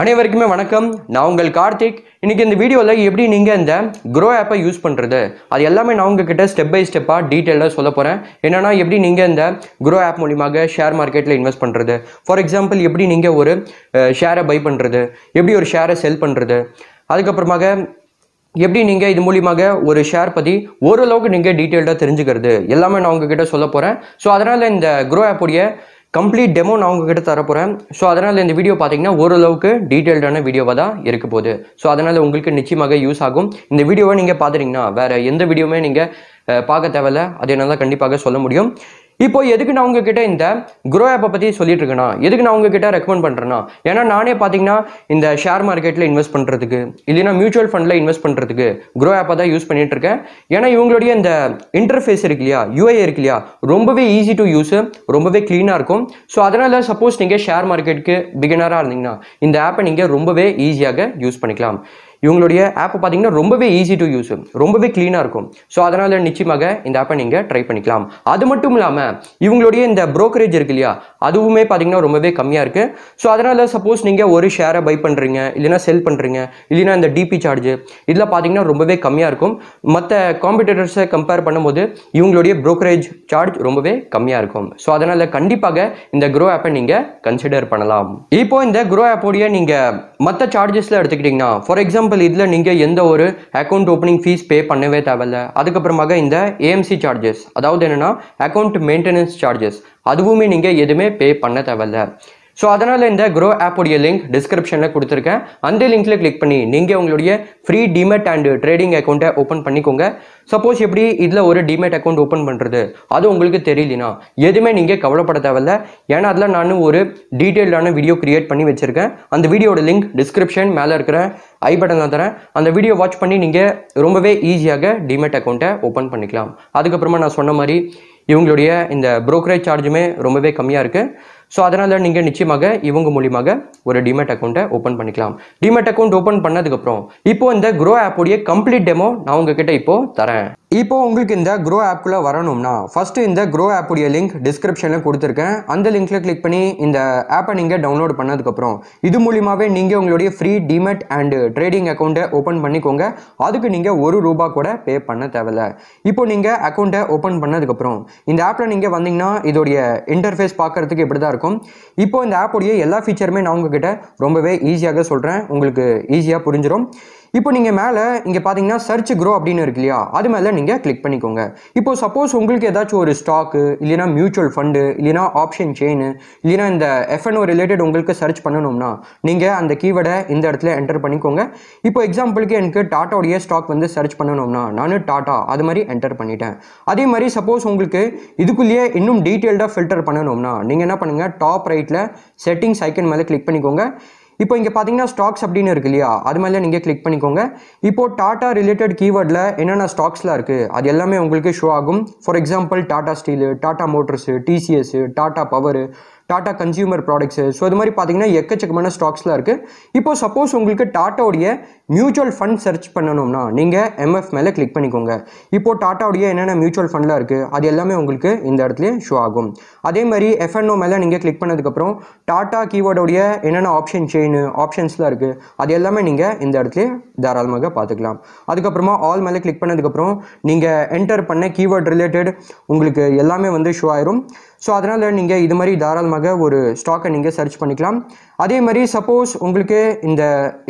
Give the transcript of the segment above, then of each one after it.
அனைவருக்குமே வணக்கம். நான் உங்கள் கார்த்திக். இன்றைக்கி இந்த வீடியோவில் எப்படி நீங்கள் இந்த க்ரோ ஆப்பை யூஸ் பண்ணுறது அது எல்லாமே நான் உங்ககிட்ட ஸ்டெப் பை ஸ்டெப்பாக டீட்டெயிலாக சொல்ல போகிறேன் என்னன்னா எப்படி நீங்கள் இந்த க்ரோ ஆப் மூலியமாக ஷேர் மார்க்கெட்டில் இன்வெஸ்ட் பண்ணுறது ஃபார் எக்ஸாம்பிள் எப்படி நீங்கள் ஒரு ஷேரை பை பண்ணுறது எப்படி ஒரு ஷேரை செல் பண்ணுறது அதுக்கப்புறமாக எப்படி நீங்கள் இது மூலியமாக ஒரு ஷேர் பற்றி ஓரளவுக்கு நீங்கள் டீட்டெயில்டாக தெரிஞ்சுக்கிறது? எல்லாமே நான் உங்ககிட்ட சொல்ல போகிறேன் ஸோ அதனால் இந்த க்ரோ ஆப்புடைய கம்ப்ளீட் டெமோ நான் உங்ககிட்ட தரப்போகிறேன் ஸோ அதனால் இந்த வீடியோ பார்த்தீங்கன்னா ஓரளவுக்கு டீட்டெயில்டான வீடியோவாக தான் இருக்க போகுது. ஸோ அதனால் உங்களுக்கு நிச்சயமாக யூஸ் ஆகும். இந்த வீடியோவை நீங்கள் பார்த்துட்டீங்கன்னா வேறு எந்த வீடியோவுமே நீங்கள் பார்க்க தேவையில்ல. அது என்னால் கண்டிப்பாக சொல்ல முடியும். இப்போ எதுக்கு நான் உங்ககிட்ட இந்த குரோ ஆப்பை பற்றி சொல்லிட்டு இருக்கேன்னா எதுக்கு நான் உங்ககிட்ட ரெக்கமெண்ட் பண்ணுறேன்னா ஏன்னா நானே பார்த்தீங்கன்னா இந்த ஷேர் மார்க்கெட்டில் இன்வெஸ்ட் பண்ணுறதுக்கு இல்லைன்னா மியூச்சுவல் ஃபண்டில் இன்வெஸ்ட் பண்ணுறதுக்கு குரோ ஆப்பை தான் யூஸ் பண்ணிட்டு இருக்கேன் ஏன்னா இவங்களுடைய இந்த இன்டர்ஃபேஸ் இருக்கு இல்லையா யூஐ இருக்கு இல்லையா ரொம்பவே ஈஸி டு யூஸு ரொம்பவே க்ளீனாக இருக்கும். ஸோ அதனால் சப்போஸ் நீங்கள் ஷேர் மார்க்கெட்டுக்கு பிகினராக இருந்தீங்கன்னா இந்த ஆப்பை நீங்கள் ரொம்பவே ஈஸியாக யூஸ் பண்ணிக்கலாம். இவங்களுடைய ஆப்பை பார்த்தீங்கன்னா ரொம்பவே ஈஸி டு யூஸ் ரொம்பவே க்ளீனாக இருக்கும். ஸோ அதனால் நிச்சயமாக இந்த ஆப்பை நீங்கள் ட்ரை பண்ணிக்கலாம். அது மட்டும் இல்லாமல் இவங்களுடைய இந்த ப்ரோக்கரேஜ் இருக்கு இல்லையா அதுவுமே பார்த்தீங்கன்னா ரொம்பவே கம்மியாக இருக்குது ஸோ அதனால் சப்போஸ் நீங்கள் ஒரு ஷேரை பை பண்ணுறீங்க இல்லைனா செல் பண்ணுறீங்க இல்லைனா இந்த டிபி சார்ஜ் இதில் பார்த்தீங்கன்னா ரொம்பவே கம்மியாக இருக்கும். மற்ற காம்படிட்டர்ஸை கம்பேர் பண்ணும்போது இவங்களுடைய ப்ரோக்கரேஜ் சார்ஜ் ரொம்பவே கம்மியாக இருக்கும். ஸோ அதனால் கண்டிப்பாக இந்த க்ரோ ஆப்பை நீங்கள் கன்சிடர் பண்ணலாம். இப்போ இந்த க்ரோ ஆப்போடைய நீங்கள் மற்ற சார்ஜஸில் எடுத்துக்கிட்டிங்கன்னா ஃபார் எக்ஸாம்பிள் இதில் நீங்கள் எந்த ஒரு அக்கௌண்ட் ஓப்பனிங் ஃபீஸ் பே பண்ணவே தேவையில்ல. அதுக்கப்புறமாக இந்த ஏஎம்சி சார்ஜஸ் அதாவது என்னென்னா அக்கௌண்ட் மெயின்டெனன்ஸ் சார்ஜஸ் அதுவுமே நீங்கள் எதுவுமே பே பண்ண தேவையில்ல. ஸோ அதனால் இந்த க்ரோ ஆப்போடைய லிங்க் டிஸ்கிரிப்ஷனில் கொடுத்துருக்கேன். அந்த லிங்க்கில் கிளிக் பண்ணி நீங்கள் உங்களுடைய ஃப்ரீ டிமெட் அண்ட் ட்ரேடிங் அக்கௌண்ட்டை ஓப்பன் பண்ணிக்கோங்க. சப்போஸ் எப்படி இதில் ஒரு டிமெட் அக்கௌண்ட் ஓப்பன் பண்ணுறது அது உங்களுக்கு தெரியலனா எதுவுமே நீங்கள் கவலைப்பட தேவையில்ல. ஏன்னா அதில் நான் ஒரு டீட்டெயில்டான வீடியோ கிரியேட் பண்ணி வச்சுருக்கேன். அந்த வீடியோட லிங்க் டிஸ்கிரிப்ஷன் மேலே இருக்கிற ஐ தான் தரேன். அந்த வீடியோ வாட்ச் பண்ணி நீங்கள் ரொம்பவே ஈஸியாக டிமெட் அக்கௌண்ட்டை ஓப்பன் பண்ணிக்கலாம். அதுக்கப்புறமா நான் சொன்ன மாதிரி இவங்களுடைய இந்த ப்ரோக்கரேஜ் சார்ஜுமே ரொம்பவே கம்மியாக இருக்குது ஸோ அதனால் நீங்கள் நிச்சயமாக இவங்க மூலியமாக ஒரு டிமெட் அக்கௌண்ட்டை ஓப்பன் பண்ணிக்கலாம். டிமெட் அக்கௌண்ட் ஓப்பன் பண்ணதுக்கப்புறம் இப்போ இந்த க்ரோ ஆப்போடைய கம்ப்ளீட் டெமோ நான் உங்ககிட்ட இப்போ தரேன். இப்போ உங்களுக்கு இந்த க்ரோ ஆப்குள்ளே வரணும்னா ஃபஸ்ட்டு இந்த க்ரோ ஆப்புடைய லிங்க் டிஸ்கிரிப்ஷனில் கொடுத்துருக்கேன். அந்த லிங்க்ல கிளிக் பண்ணி இந்த ஆப்பை நீங்கள் டவுன்லோட் பண்ணதுக்கப்புறம் இது மூலியமாகவே நீங்கள் உங்களுடைய ஃப்ரீ டிமெட் அண்ட் ட்ரேடிங் அக்கௌண்ட்டை ஓப்பன் பண்ணிக்கோங்க. அதுக்கு நீங்கள் ஒரு ரூபா கூட பே பண்ண தேவையில்ல. இப்போ நீங்கள் அக்கௌண்ட்டை ஓப்பன் பண்ணதுக்கப்புறம் இந்த ஆப்பில் நீங்கள் வந்தீங்கன்னா இதோடைய இன்டர்ஃபேஸ் பார்க்கறதுக்கு இப்படி தான் இருக்கும். இப்போ இந்த ஆப்போடைய எல்லா ஃபீச்சருமே நான் உங்ககிட்ட ரொம்பவே ஈஸியாக சொல்கிறேன் உங்களுக்கு ஈஸியாக புரிஞ்சிடும் இப்போ நீங்கள் மேலே இங்கே பார்த்தீங்கன்னா சர்ச் க்ரோ அப்படின்னு இருக்கு இல்லையா? அது மேலே நீங்கள் கிளிக் பண்ணிக்கோங்க. இப்போ சப்போஸ் உங்களுக்கு ஏதாச்சும் ஒரு ஸ்டாக்கு இல்லைனா மியூச்சுவல் ஃபண்டு இல்லைனா ஆப்ஷன் செயின் இல்லைனா இந்த எஃப்என்ஓ ரிலேட்டட் உங்களுக்கு சர்ச் பண்ணணும்னா நீங்கள் அந்த கீவேர்டை இந்த இடத்துல என்டர் பண்ணிக்கோங்க. இப்போ எக்ஸாம்பிளுக்கு எனக்கு டாட்டாவுடைய ஸ்டாக் வந்து சர்ச் பண்ணணும்னா நான் டாட்டா அது மாதிரி என்டர் பண்ணிட்டேன். அதே மாதிரி சப்போஸ் உங்களுக்கு இதுக்குள்ளேயே இன்னும் டீட்டெயில்டாக ஃபில்டர் பண்ணணும்னா நீங்கள் என்ன பண்ணுங்கள் டாப் ரைட்டில் செட்டிங்ஸ் ஐக்கன் மேலே கிளிக் பண்ணிக்கோங்க. இப்போ இங்கே பார்த்தீங்கன்னா ஸ்டாக்ஸ் அப்படின்னு இருக்கு இல்லையா? அது மேலே நீங்கள் கிளிக் பண்ணிக்கோங்க. இப்போ டாட்டா ரிலேட்டட் கீவேர்டில் என்னென்ன ஸ்டாக்ஸ்லாம் இருக்குது அது எல்லாமே உங்களுக்கு ஷோ ஆகும். For example Tata Steel Tata Motors TCS Tata Power Tata Consumer Products so இது மாதிரி பார்த்தீங்கன்னா எக்கச்சக்கமான ஸ்டாக்ஸ்லாம் இருக்குது இப்போ சப்போஸ் உங்களுக்கு டாட்டாவுடைய மியூச்சுவல் ஃபண்ட் சர்ச் பண்ணணும்னா நீங்கள் எம்எஃப் மேலே கிளிக் பண்ணிக்கோங்க. இப்போ டாட்டாவுடைய என்னென்ன மியூச்சுவல் ஃபண்ட்லாம் இருக்குது அது எல்லாமே உங்களுக்கு இந்த இடத்துல ஷோ ஆகும். அதே மாதிரி எஃப்என்ஓ மேலே நீங்கள் கிளிக் பண்ணதுக்கப்புறம் டாட்டா கீவேர்டோடைய என்னென்ன ஆப்ஷன் செயின் ஆப்ஷன்ஸ்லாம் இருக்குது அது எல்லாமே நீங்கள் இந்த இடத்துல தாராளமாக பார்த்துக்கலாம் அதுக்கப்புறமா ஆல் மேலே கிளிக் பண்ணதுக்கப்புறம் நீங்கள் என்டர் பண்ண கீவேர்ட் ரிலேட்டட் உங்களுக்கு எல்லாமே வந்து ஷோ ஆயிரும். ஸோ அதனால் நீங்கள் இது மாதிரி தாராளமாக ஒரு ஸ்டாக்கை நீங்கள் சர்ச் பண்ணிக்கலாம். அதே மாதிரி சப்போஸ் உங்களுக்கு இந்த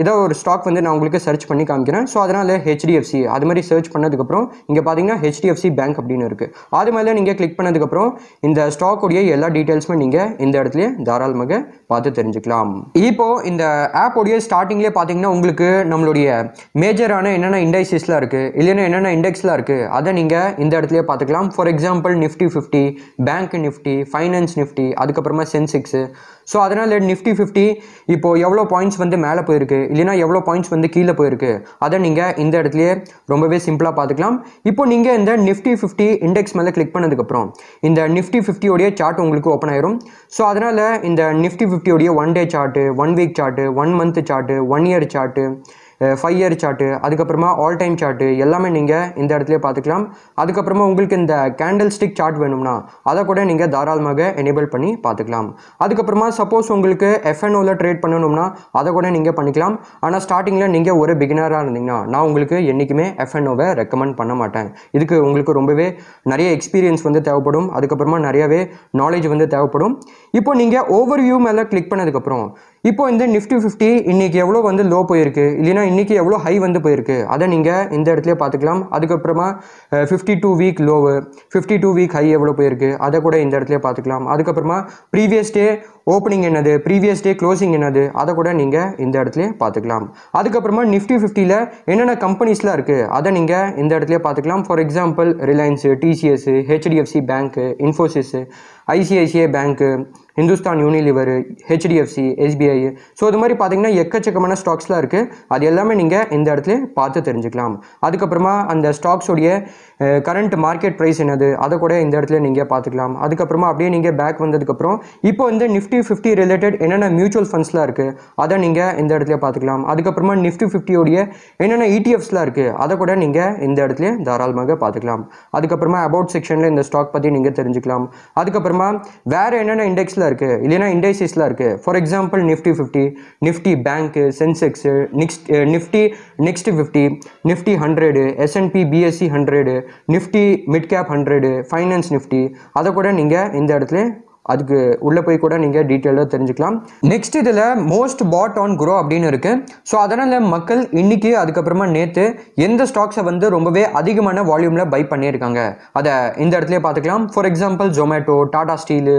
ஏதோ ஒரு ஸ்டாக் வந்து நான் உங்களுக்கு சர்ச் பண்ணி காமிக்கிறேன். ஸோ அதனால் ஹெச்டிஎஃப்சி அது மாதிரி சர்ச் பண்ணதுக்கப்புறம் இங்கே பார்த்தீங்கன்னா ஹெச்டிஎஃப்சி பேங்க் அப்படின்னு இருக்குது அது மேலே நீங்கள் கிளிக் பண்ணதுக்கப்புறம் இந்த ஸ்டாக்குடைய எல்லா டீட்டெயில்ஸுமே நீங்கள் இந்த இடத்துல தாராளமாக பார்த்து தெரிஞ்சுக்கலாம். இப்போ இந்த ஆப்போடைய ஸ்டார்டிங்லேயே பார்த்தீங்கன்னா உங்களுக்கு நம்மளுடைய மேஜரான என்னென்ன இண்டைசிஸ்லாம் இருக்குது இல்லைன்னா என்னென்ன இண்டெக்ஸ்லாம் இருக்குது அதை நீங்கள் இந்த இடத்துலையே பார்த்துக்கலாம். For example Nifty Fifty Bank Nifty Finance Nifty அதுக்கப்புறமா சென்செக்ஸு ஸோ அதனால் நிஃப்டி ஃபிஃப்டி இப்போ எவ்வளோ பாயிண்ட்ஸ் வந்து மேலே போயிருக்கு? இல்லைனா எவ்வளோ பாயிண்ட்ஸ் வந்து கீழே போயிருக்கு? அதை நீங்கள் இந்த இடத்துலையே ரொம்பவே சிம்பிளாக பார்த்துக்கலாம். இப்போ நீங்கள் இந்த நிஃப்டி ஃபிஃப்டி இண்டெக்ஸ் மேலே கிளிக் பண்ணதுக்கப்புறம் இந்த நிஃப்டி ஃபிஃப்டியோடைய சார்ட் உங்களுக்கு ஓப்பன் ஆயிரும். ஸோ அதனால் இந்த Nifty ஃபிஃப்டியோடைய one day chart one week chart one month chart one year chart five year chart அதுக்கப்புறமா ஆல் டைம் சார்ட்டு எல்லாமே நீங்கள் இந்த இடத்துல பார்த்துக்கலாம். அதுக்கப்புறமா உங்களுக்கு இந்த கேண்டில் ஸ்டிக் சார்ட் வேணும்னா அதை கூட நீங்கள் தாராளமாக எனேபிள் பண்ணி பார்த்துக்கலாம். அதுக்கப்புறமா சப்போஸ் உங்களுக்கு எஃப்என்ஓவில் ட்ரேட் பண்ணணும்னா அதை கூட நீங்கள் பண்ணிக்கலாம். ஆனால் ஸ்டார்டிங்கில் நீங்கள் ஒரு பிகினராக இருந்தீங்கன்னா நான் உங்களுக்கு என்றைக்குமே எஃப்என்ஓவை ரெக்கமெண்ட் பண்ண மாட்டேன். இதுக்கு உங்களுக்கு ரொம்பவே நிறைய எக்ஸ்பீரியன்ஸ் வந்து தேவைப்படும். அதுக்கப்புறமா நிறையவே நாலேஜ் வந்து தேவைப்படும். இப்போ நீங்கள் ஓவர் வியூ மேலே கிளிக் பண்ணதுக்கப்புறம் இப்போ இந்த நிஃப்டி ஃபிஃப்டி இன்றைக்கி எவ்வளோ வந்து லோ போயிருக்கு? இல்லைன்னா இன்றைக்கி எவ்வளோ ஹை வந்து போயிருக்கு? அதை நீங்கள் இந்த இடத்துல பார்த்துக்கலாம். அதுக்கப்புறமா fifty two week low fifty two week high எவ்வளோ போயிருக்கு? அதை கூட இந்த இடத்துல பார்த்துக்கலாம். அதுக்கப்புறமா ப்ரீவியஸ் டே ஓப்பனிங் என்னது? ப்ரீவியஸ் டே க்ளோசிங் என்னது? அதை கூட நீங்கள் இந்த இடத்துல பார்த்துக்கலாம். அதுக்கப்புறமா நிஃப்டி ஃபிஃப்டியில் என்னென்ன கம்பெனிஸ்லாம் இருக்குது அதை நீங்கள் இந்த இடத்துல பார்த்துக்கலாம். For example Reliance TCS HDFC Bank Infosys ICICI Bank Hindustan Unilever HDFC SBI so இது மாதிரி பார்த்தீங்கன்னா எக்கச்சக்கமான ஸ்டாக்ஸ்லாம் இருக்குது அது எல்லாமே நீங்கள் இந்த இடத்துல பார்த்து தெரிஞ்சுக்கலாம். அதுக்கப்புறமா அந்த ஸ்டாக்ஸோடைய கரண்ட் மார்க்கெட் ப்ரைஸ் என்னது அதை கூட இந்த இடத்துல நீங்கள் பார்த்துக்கலாம். அதுக்கப்புறமா அப்படியே நீங்கள் பேக் வந்ததுக்கப்புறம் இப்போ இந்த நிஃப்டி ஃபிஃப்டி ரிலேட்டட் என்னென்ன மியூச்சுவல் ஃபண்ட்ஸ்லாம் இருக்குது அதை நீங்கள் இந்த இடத்துல பார்த்துக்கலாம். அதுக்கப்புறமா நிஃப்டி ஃபிஃப்டியோடைய என்னென்ன இடிஎஃப்ஸ்லாம் இருக்குது அதை கூட நீங்கள் இந்த இடத்துல தாராளமாக பார்த்துக்கலாம். அதுக்கப்புறமா அபவுட் செக்ஷனில் இந்த ஸ்டாக் பற்றி நீங்கள் தெரிஞ்சுக்கலாம். அதுக்கப்புறமா வேறு என்னென்ன இண்டெக்ஸில் இருக்குது இல்லைன்னா இண்டெக்ஸிஸ்லாம் இருக்குது for example Nifty Fifty Nifty Bank Sensex Next Nifty Next Fifty Nifty hundred S and P BSE hundred Nifty mid cap hundred finance Nifty அதை கூட நீங்கள் இந்த இடத்துல அதுக்கு உள்ளே போய் கூட நீங்கள் டீட்டெயிலாக தெரிஞ்சுக்கலாம். நெக்ஸ்ட் இதில் மோஸ்ட் பாட் ஆன் குரோ அப்படின்னு இருக்குது ஸோ அதனால் மக்கள் இன்னைக்கு அதுக்கப்புறமா நேற்று எந்த ஸ்டாக்ஸை வந்து ரொம்பவே அதிகமான வால்யூமில் பை பண்ணியிருக்காங்க? அதை இந்த இடத்துல பார்த்துக்கலாம். For example Zomato Tata Steel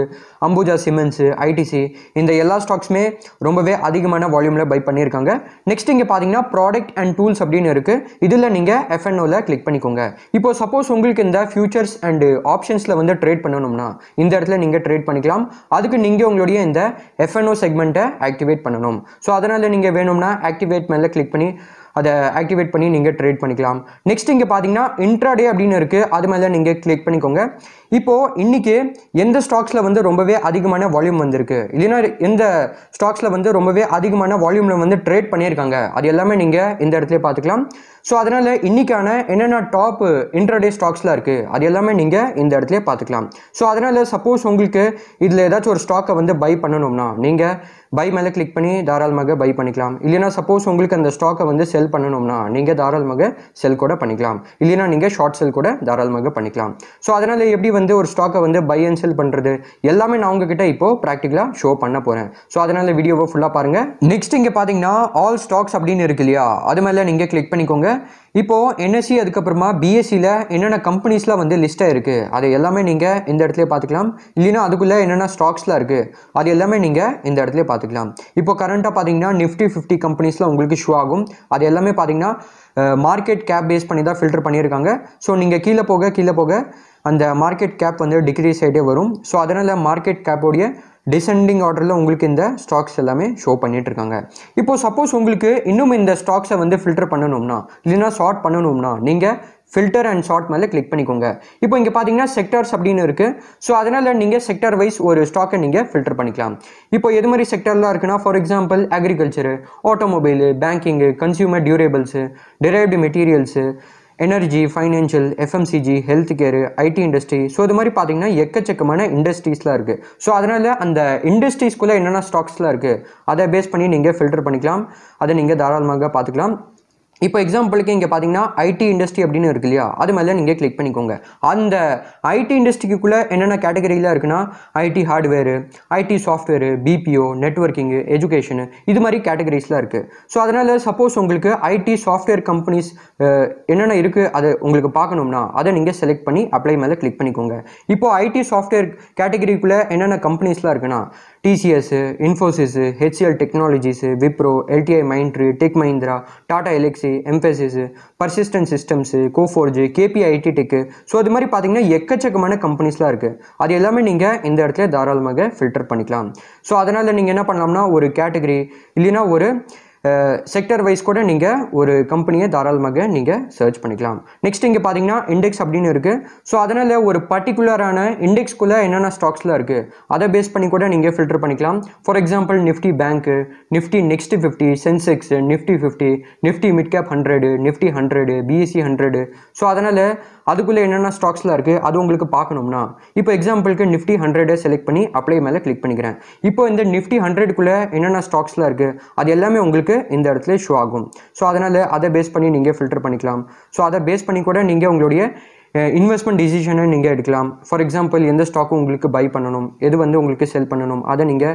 Ambuja Cements ITC இந்த எல்லா ஸ்டாக்ஸுமே ரொம்பவே அதிகமான வால்யூமில் பை பண்ணியிருக்காங்க. நெக்ஸ்ட் இங்கே பார்த்தீங்கன்னா ப்ராடக்ட் அண்ட் டூல்ஸ் அப்படின்னு இருக்குது இதில் நீங்கள் எஃப்என்ஓவில் கிளிக் பண்ணிக்கோங்க. இப்போ சப்போஸ் உங்களுக்கு இந்த ஃபியூச்சர்ஸ் அண்டு ஆப்ஷன்ஸில் வந்து ட்ரேட் பண்ணணும்னா இந்த இடத்துல நீங்கள் ட்ரேட் பண்ணிக்கலாம். அதுக்கு நீங்கள் உங்களுடைய இந்த எஃப்என்ஓ செக்மெண்ட்டை ஆக்டிவேட் பண்ணணும். ஸோ அதனால் நீங்கள் வேணும்னா ஆக்டிவேட் மேலே கிளிக் பண்ணி அதை ஆக்டிவேட் பண்ணி நீங்கள் ட்ரேட் பண்ணிக்கலாம். நெக்ஸ்ட் இங்கே பார்த்தீங்கன்னா இன்ட்ராடே அப்படின்னு இருக்குது அது மேலே நீங்கள் கிளிக் பண்ணிக்கோங்க. இப்போது இன்றைக்கி எந்த ஸ்டாக்ஸில் வந்து ரொம்பவே அதிகமான வால்யூம் வந்திருக்கு? இல்லைன்னா எந்த ஸ்டாக்ஸில் வந்து ரொம்பவே அதிகமான வால்யூமில் வந்து ட்ரேட் பண்ணியிருக்காங்க? அது எல்லாமே நீங்கள் இந்த இடத்துல பார்த்துக்கலாம் ஸோ அதனால் இன்றைக்கான என்னென்ன டாப் இன்ட்ராடே ஸ்டாக்ஸ்லாம் இருக்குது அது எல்லாமே நீங்கள் இந்த இடத்துல பார்த்துக்கலாம் ஸோ அதனால் சப்போஸ் உங்களுக்கு இதில் ஏதாச்சும் ஒரு ஸ்டாக்கை வந்து பை பண்ணணும்னா நீங்கள் பை மேலே கிளிக் பண்ணி தாராளமாக பை பண்ணிக்கலாம். இல்லைனா சப்போஸ் உங்களுக்கு அந்த ஸ்டாக்கை வந்து செல் பண்ணணும்னா நீங்கள் தாராளமாக செல் கூட பண்ணிக்கலாம். இல்லைனா நீங்கள் ஷார்ட் செல் கூட தாராளமாக பண்ணிக்கலாம். ஸோ அதனால் எப்படி வந்து ஒரு ஸ்டாக்கை வந்து பை அண்ட் செல் பண்ணுறது எல்லாமே நான் உங்ககிட்ட இப்போது ப்ராக்டிக்கலாக ஷோ பண்ண போகிறேன் ஸோ அதனால் வீடியோவை ஃபுல்லாக பாருங்கள் நெக்ஸ்ட் இங்கே பார்த்தீங்கன்னா ஆல் ஸ்டாக்ஸ் அப்படின்னு இருக்கு இல்லையா? அது மேலே நீங்கள் கிளிக் பண்ணிக்கோங்க. இப்போது என்எஸ்சி அதுக்கப்புறமா பிஎஸ்சியில் என்னென்ன கம்பெனிஸ்லாம் வந்து லிஸ்ட்டாக இருக்குது அது எல்லாமே நீங்கள் இந்த இடத்துல பார்த்துக்கலாம். இல்லைன்னா அதுக்குள்ளே என்னென்ன ஸ்டாக்ஸ்லாம் இருக்குது அது எல்லாமே நீங்கள் இந்த இடத்துல பார்த்துக்கலாம். இப்போ கரண்ட்டாக பார்த்தீங்கன்னா நிஃப்டி ஃபிஃப்டி கம்பெனிஸ்லாம் உங்களுக்கு ஷூ ஆகும். அது எல்லாமே பார்த்தீங்கன்னா மார்க்கெட் கேப் பேஸ் பண்ணி தான் ஃபில்டர் பண்ணியிருக்காங்க. ஸோ நீங்கள் கீழே போக கீழே போக அந்த மார்க்கெட் கேப் வந்து டிக்ரீஸ் ஆகிட்டே வரும். ஸோ அதனால் மார்க்கெட் கேப்போடைய டிசெண்டிங் ஆர்டரில் உங்களுக்கு இந்த ஸ்டாக்ஸ் எல்லாமே ஷோ பண்ணிகிட்ருக்காங்க இருக்காங்க இப்போ சப்போஸ் உங்களுக்கு இன்னும் இந்த ஸ்டாக்ஸை வந்து ஃபில்டர் பண்ணணும்னா இல்லைன்னா ஷார்ட் பண்ணணும்னா நீங்கள் ஃபில்டர் அண்ட் ஷார்ட் மேலே கிளிக் பண்ணிக்கோங்க. இப்போ இங்கே பார்த்தீங்கன்னா செக்டர்ஸ் அப்படின்னு இருக்குது ஸோ அதனால் நீங்கள் செக்டர் வைஸ் ஒரு ஸ்டாக்கை நீங்கள் ஃபில்டர் பண்ணிக்கலாம். இப்போ எது மாதிரி செக்டர்லாம் இருக்குன்னா for example agriculture automobile banking consumer durables derived materials energy financial FMCG health care IT industry so இது மாதிரி பார்த்தீங்கன்னா எக்கச்சக்கமான இண்டஸ்ட்ரீஸ்லாம் இருக்குது ஸோ அதனால் அந்த இண்டஸ்ட்ரீஸ்குள்ளே என்னென்ன ஸ்டாக்ஸ்லாம் இருக்குது அதை பேஸ் பண்ணி நீங்கள் ஃபில்டர் பண்ணிக்கலாம். அதை நீங்கள் தாராளமாக பார்த்துக்கலாம். இப்போ எக்ஸாம்பிளுக்கு இங்கே பார்த்தீங்கன்னா ஐடி இண்டஸ்ட்ரி அப்படின்னு இருக்கு இல்லையா? அது மேலே நீங்கள் கிளிக் பண்ணிக்கோங்க. அந்த ஐடி இண்டஸ்ட்ரிக்குள்ளே என்னென்ன கேட்டகரிலாம் இருக்குன்னா IT hardware IT software BPO networking education இது மாதிரி கேட்டகரிஸ்லாம் இருக்குது ஸோ அதனால் சப்போஸ் உங்களுக்கு ஐடி சாஃப்ட்வேர் கம்பெனிஸ் என்னென்ன இருக்குது அதை உங்களுக்கு பார்க்கணும்னா அதை நீங்கள் செலக்ட் பண்ணி அப்ளை மேலே கிளிக் பண்ணிக்கோங்க. இப்போ ஐடி சாஃப்ட்வேர் கேட்டகரிக்குள்ளே என்னென்ன கம்பெனிஸ்லாம் இருக்குன்னா TCS Infosys HCL Technologies Wipro LTI Mindtree Tech Mahindra Tata Elxsi Mphasis Persistent Systems Coforge KPIT Tech so அது மாதிரி பார்த்தீங்கன்னா எக்கச்சக்கமான கம்பெனிஸ்லாம் இருக்குது அது எல்லாமே நீங்கள் இந்த இடத்துல தாராளமாக ஃபில்டர் பண்ணிக்கலாம். ஸோ அதனால் நீங்கள் என்ன பண்ணலாம்னா ஒரு கேட்டகரி இல்லைன்னா ஒரு செக்டர் வைஸ் கூட நீங்கள் ஒரு கம்பெனியை தாராளமாக நீங்கள் சர்ச் பண்ணிக்கலாம். நெக்ஸ்ட் இங்கே பார்த்தீங்கன்னா இண்டெக்ஸ் அப்படின்னு இருக்குது ஸோ அதனால் ஒரு பர்டிகுலரான இண்டெக்ஸ்குள்ளே என்னென்ன ஸ்டாக்ஸ்லாம் இருக்குது அதை பேஸ் பண்ணி கூட நீங்கள் ஃபில்டர் பண்ணிக்கலாம். For example Nifty Bank Nifty Next Fifty Sensex Nifty Fifty Nifty mid cap hundred Nifty hundred BSE hundred so அதனால் அதுக்குள்ளே என்னென்ன ஸ்டாக்ஸ்லாம் இருக்குது அது உங்களுக்கு பார்க்கணும்னா இப்போ எக்ஸாம்பிளுக்கு நிஃப்டி ஹண்ட்ரடை செலக்ட் பண்ணி அப்ளை மேலே கிளிக் பண்ணிக்கிறேன். இப்போ இந்த நிஃப்டி ஹண்ட்ரடுக்குள்ளே என்னென்ன ஸ்டாக்ஸ்லாம் இருக்குது அது எல்லாமே உங்களுக்கு இந்த இடத்துல ஷோ ஆகும். ஸோ அதனால் அதை பேஸ் பண்ணி நீங்கள் ஃபில்டர் பண்ணிக்கலாம். ஸோ அதை பேஸ் பண்ணி கூட நீங்கள் உங்களுடைய இன்வெஸ்ட்மெண்ட் டிசிஷனை நீங்கள் எடுக்கலாம். ஃபார் எக்ஸாம்பிள் எந்த ஸ்டாக்கும் உங்களுக்கு பை பண்ணணும் எது வந்து உங்களுக்கு செல் பண்ணணும் அதை நீங்கள்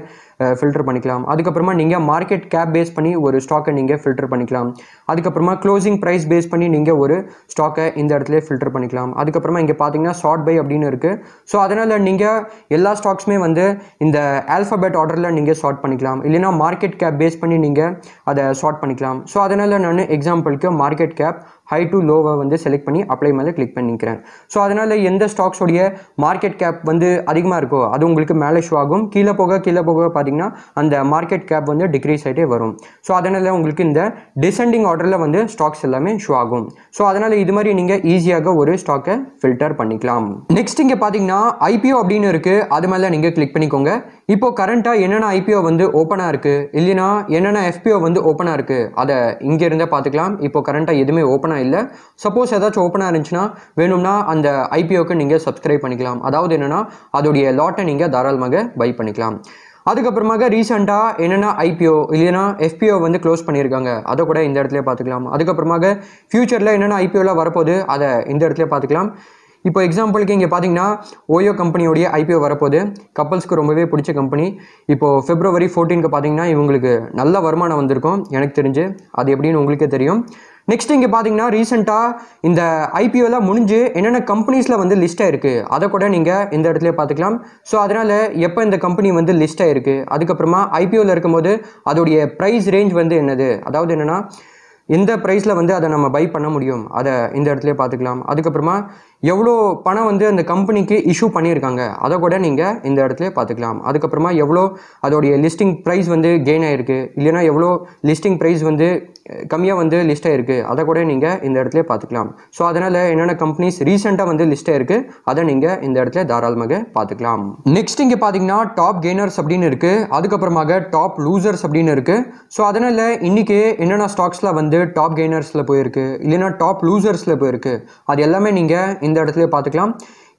ஃபில்டர் பண்ணிக்கலாம். அதுக்கப்புறமா நீங்கள் மார்க்கெட் கேப் பேஸ் பண்ணி ஒரு ஸ்டாக்கை நீங்கள் ஃபில்டர் பண்ணிக்கலாம். அதுக்கப்புறமா க்ளோசிங் ப்ரைஸ் பேஸ் பண்ணி நீங்கள் ஒரு ஸ்டாக்கை இந்த இடத்துல ஃபில்டர் பண்ணிக்கலாம். அதுக்கப்புறமா இங்கே பார்த்தீங்கன்னா ஷார்ட் பை அப்படின்னு இருக்குது ஸோ அதனால் நீங்கள் எல்லா ஸ்டாக்ஸுமே வந்து இந்த ஆல்ஃபபெட் ஆர்டரில் நீங்கள் ஷார்ட் பண்ணிக்கலாம். இல்லைனா மார்க்கெட் கேப் பேஸ் பண்ணி நீங்கள் அதை ஷார்ட் பண்ணிக்கலாம். ஸோ அதனால் நான் எக்ஸாம்பிளுக்கு மார்க்கெட் கேப் ஹை டு லோவை வந்து செலக்ட் பண்ணி அப்ளை மேலே கிளிக் பண்ணிக்கிறேன். ஸோ அதனால் எந்த ஸ்டாக்ஸோடைய மார்க்கெட் கேப் வந்து அதிகமாக இருக்கோ அது உங்களுக்கு மேலே ஷோ ஆகும். கீழே போக கீழே போக பார்த்தீங்கன்னா அந்த மார்க்கெட் கேப் வந்து டிக்ரீஸ் ஆகிட்டே வரும். ஸோ அதனால் உங்களுக்கு இந்த டிசெண்டிங் ஆர்டரில் வந்து ஸ்டாக்ஸ் எல்லாமே ஷோ ஆகும். ஸோ அதனால் இது மாதிரி நீங்கள் ஈஸியாக ஒரு ஸ்டாக்கை ஃபில்டர் பண்ணிக்கலாம். நெக்ஸ்ட் இங்கே பார்த்தீங்கன்னா ஐபிஓ அப்படின்னு இருக்குது அது மேலே நீங்கள் கிளிக் பண்ணிக்கோங்க. இப்போ கரண்ட்டாக என்னென்ன ஐபிஓ வந்து ஓப்பனாக இருக்குது இல்லைனா என்னென்ன எஃபிஓ வந்து ஓப்பனாக இருக்குது அதை இங்கே இருந்தே பார்த்துக்கலாம். இப்போ கரண்ட்டாக எதுவுமே ஓப்பனாக இல்லை. சப்போஸ் ஏதாச்சும் ஓப்பனாக இருந்துச்சுன்னா வேணும்னா அந்த ஐபிஓக்கு நீங்கள் சப்ஸ்கிரைப் பண்ணிக்கலாம். அதாவது என்னென்னா அதோடைய லாட்டை நீங்கள் தாராளமாக பை பண்ணிக்கலாம். அதுக்கப்புறமாக ரீசெண்டாக என்னென்ன ஐபிஓ இல்லைனா எஃபிஓ வந்து க்ளோஸ் பண்ணியிருக்காங்க. அதை கூட இந்த இடத்துல பார்த்துக்கலாம். அதுக்கப்புறமாக ஃப்யூச்சரில் என்னென்ன ஐபிஓலாம் வரப்போகுது அதை இந்த இடத்துல பார்த்துக்கலாம். இப்போ எக்ஸாம்பிளுக்கு இங்கே பார்த்தீங்கன்னா ஓயோ கம்பெனியோடைய ஐபிஓ வரப்போகுது. கப்பல்ஸ்க்கு ரொம்பவே பிடிச்ச கம்பெனி இப்போது ஃபெப்ரவரி ஃபோர்டீனுக்கு பார்த்தீங்கன்னா இவங்களுக்கு நல்ல வருமானம் வந்திருக்கும் எனக்கு தெரிஞ்சு. அது எப்படின்னு உங்களுக்கே தெரியும். நெக்ஸ்ட் இங்கே பார்த்தீங்கன்னா ரீசெண்டாக இந்த ஐபிஓலாம் முடிஞ்சு என்னென்ன கம்பெனிஸில் வந்து லிஸ்ட் ஆயிருக்கு அதை கூட நீங்கள் இந்த இடத்துல பார்த்துக்கலாம் ஸோ அதனால் எப்போ இந்த கம்பெனி வந்து லிஸ்ட் ஆயிருக்கு அதுக்கப்புறமா ஐபிஓவில் இருக்கும்போது அதோடைய ப்ரைஸ் ரேஞ்ச் வந்து என்னது? அதாவது என்னென்னா எந்த ப்ரைஸில் வந்து அதை நம்ம பை பண்ண முடியும்? அதை இந்த இடத்துல பார்த்துக்கலாம் அதுக்கப்புறமா எவ்வளோ பணம் வந்து அந்த கம்பெனிக்கு இஷ்யூ பண்ணியிருக்காங்க? அதை கூட நீங்கள் இந்த இடத்துல பார்த்துக்கலாம். அதுக்கப்புறமா எவ்வளோ அதோடைய லிஸ்டிங் ப்ரைஸ் வந்து கெயின் ஆகிருக்கு இல்லைனா எவ்வளோ லிஸ்டிங் ப்ரைஸ் வந்து கம்மியாக வந்து லிஸ்ட் ஆகிருக்கு அதை கூட நீங்கள் இந்த இடத்துல பார்த்துக்கலாம். ஸோ அதனால் என்னென்ன கம்பெனிஸ் ரீசெண்டாக வந்து லிஸ்ட் ஆகிருக்கு அதை நீங்கள் இந்த இடத்துல தாராளமாக பார்த்துக்கலாம். நெக்ஸ்ட் இங்கே பார்த்தீங்கன்னா டாப் கெய்னர்ஸ் அப்படின்னு இருக்குது அதுக்கப்புறமாக டாப் லூசர்ஸ் அப்படின்னு இருக்குது ஸோ அதனால் இன்றைக்கி என்னென்ன ஸ்டாக்ஸில் வந்து டாப் கெய்னர்ஸில் போயிருக்கு? இல்லைனா டாப் லூசர்ஸில் போயிருக்கு? அது எல்லாமே நீங்கள் இந்த இடத்துல பார்த்துக்கலாம்.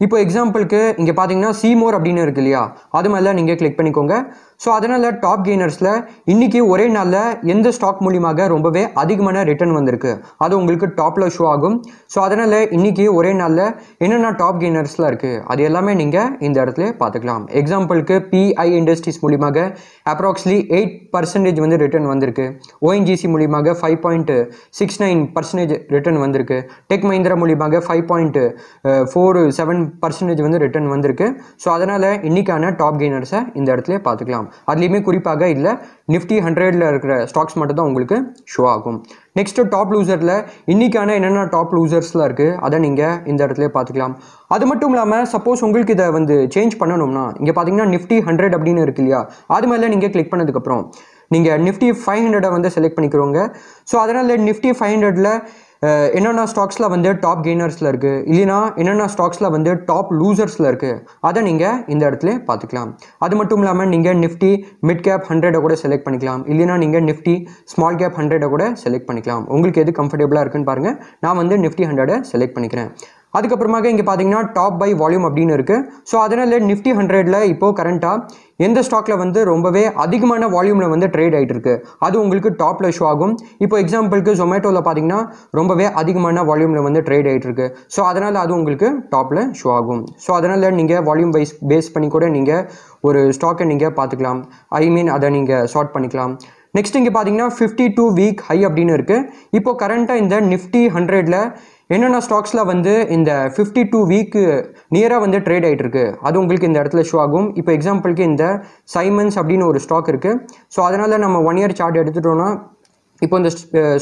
இப்போ எக்ஸாம்பிளுக்கு இங்கே பார்த்தீங்கன்னா சீமோர் அப்படின்னு இருக்கு இல்லையா? அது மாதிரிலாம் நீங்கள் கிளிக் பண்ணிக்கோங்க. ஸோ அதனால் டாப் கெய்னர்ஸில் இன்றைக்கி ஒரே நாளில் எந்த ஸ்டாக் மூலியமாக ரொம்பவே அதிகமான ரிட்டர்ன் வந்திருக்கு? அது உங்களுக்கு டாப்பில் ஷோ ஆகும். ஸோ அதனால் இன்றைக்கி ஒரே நாளில் என்னென்ன டாப் கெய்னர்ஸ்லாம் இருக்குது அது எல்லாமே நீங்கள் இந்த இடத்துல பார்த்துக்கலாம். எக்ஸாம்பிளுக்கு பிஐ இண்டஸ்ட்ரீஸ் மூலியமாக அப்ராக்ஸ்லி எயிட் பர்சன்டேஜ் வந்து ரிட்டர்ன் வந்திருக்கு. ஓஎன்ஜிசி மூலியமாக five point six nine percentage return வந்திருக்கு. டெக் மஹிந்திரா மூலியமாக five point four seven percentage வந்து ரிட்டர்ன் வந்திருக்கு. ஸோ அதனால் இன்றைக்கான டாப் கெய்னர்ஸை இந்த இடத்துல பார்த்துக்கலாம். அதுலேயுமே குறிப்பாக இல்லை நிஃப்டி ஹண்ட்ரடில் இருக்கிற ஸ்டாக்ஸ் மட்டும் தான் உங்களுக்கு ஷோ ஆகும். நெக்ஸ்ட்டு டாப் லூசரில் இன்றைக்கான என்னென்ன டாப் லூசர்ஸ்லாம் இருக்குது அதை நீங்கள் இந்த இடத்துல பார்த்துக்கலாம். அது மட்டும் இல்லாமல் சப்போஸ் உங்களுக்கு இதை வந்து சேஞ்ச் பண்ணணும்னா இங்கே பார்த்தீங்கன்னா நிஃப்டி ஹண்ட்ரட் அப்படின்னு இருக்கு இல்லையா? அது மேலே நீங்கள் கிளிக் பண்ணதுக்கப்புறம் நீங்கள் நிஃப்டி ஃபைவ் ஹண்ட்ரடை வந்து செலக்ட் பண்ணிக்கிறோங்க ஸோ அதனால் நிஃப்டி ஃபைவ் ஹண்ட்ரடில் என்னென்ன ஸ்டாக்ஸில் வந்து டாப் கெய்னர்ஸில் இருக்குது இல்லைனா என்னென்ன ஸ்டாக்ஸில் வந்து டாப் லூசர்ஸில் இருக்குது அதை நீங்கள் இந்த இடத்துல பார்த்துக்கலாம். அது மட்டும் இல்லாமல் நீங்கள் நிஃப்டி மிட் கேப் ஹண்ட்ரடை கூட செலக்ட் பண்ணிக்கலாம். இல்லைனா நீங்கள் நிஃப்டி ஸ்மால் கேப் ஹண்ட்ரடை கூட செலக்ட் பண்ணிக்கலாம். உங்களுக்கு எது கம்ஃபர்டபுளாக இருக்குன்னு பாருங்கள் நான் வந்து நிஃப்டி ஹண்ட்ரடை செலக்ட் பண்ணிக்கிறேன். அதுக்கப்புறமாக இங்கே பார்த்தீங்கன்னா டாப் பை வால்யூம் அப்படின்னு இருக்குது ஸோ அதனால் நிஃப்டி ஹண்ட்ரடில் இப்போது கரண்ட்டாக எந்த ஸ்டாக்கில் வந்து ரொம்பவே அதிகமான வால்யூமில் வந்து ட்ரேட் ஆகிட்டு இருக்கு. அது உங்களுக்கு டாப்பில் ஷோ ஆகும். இப்போ எக்ஸாம்பிளுக்கு ஜொமேட்டோவில் பார்த்தீங்கன்னா ரொம்பவே அதிகமான வால்யூமில் வந்து ட்ரேட் ஆகிட்டு இருக்கு. ஸோ அதனால் அது உங்களுக்கு டாப்பில் ஷோ ஆகும். ஸோ அதனால் நீங்கள் வால்யூம் வைஸ் பேஸ் பண்ணி கூட நீங்கள் ஒரு ஸ்டாக்கை நீங்கள் பார்த்துக்கலாம் ஐ மீன் அதை நீங்கள் ஷார்ட் பண்ணிக்கலாம். நெக்ஸ்ட் இங்கே பார்த்தீங்கன்னா ஃபிஃப்டி டூ வீக் ஹை அப்படின்னு இருக்குது இப்போ கரண்ட்டாக இந்த நிஃப்டி ஹண்ட்ரடில் என்னென்ன ஸ்டாக்ஸில் வந்து இந்த ஃபிஃப்டி டூ வீக்கு நியராக வந்து ட்ரேட் ஆகிட்டு இருக்கு அது உங்களுக்கு இந்த இடத்துல ஷோ ஆகும். இப்போ எக்ஸாம்பிளுக்கு இந்த சைமன்ஸ் அப்படின்னு ஒரு ஸ்டாக் இருக்குது ஸோ அதனால் நம்ம ஒன் இயர் சார்ட் எடுத்துட்டோம்னா இப்போ இந்த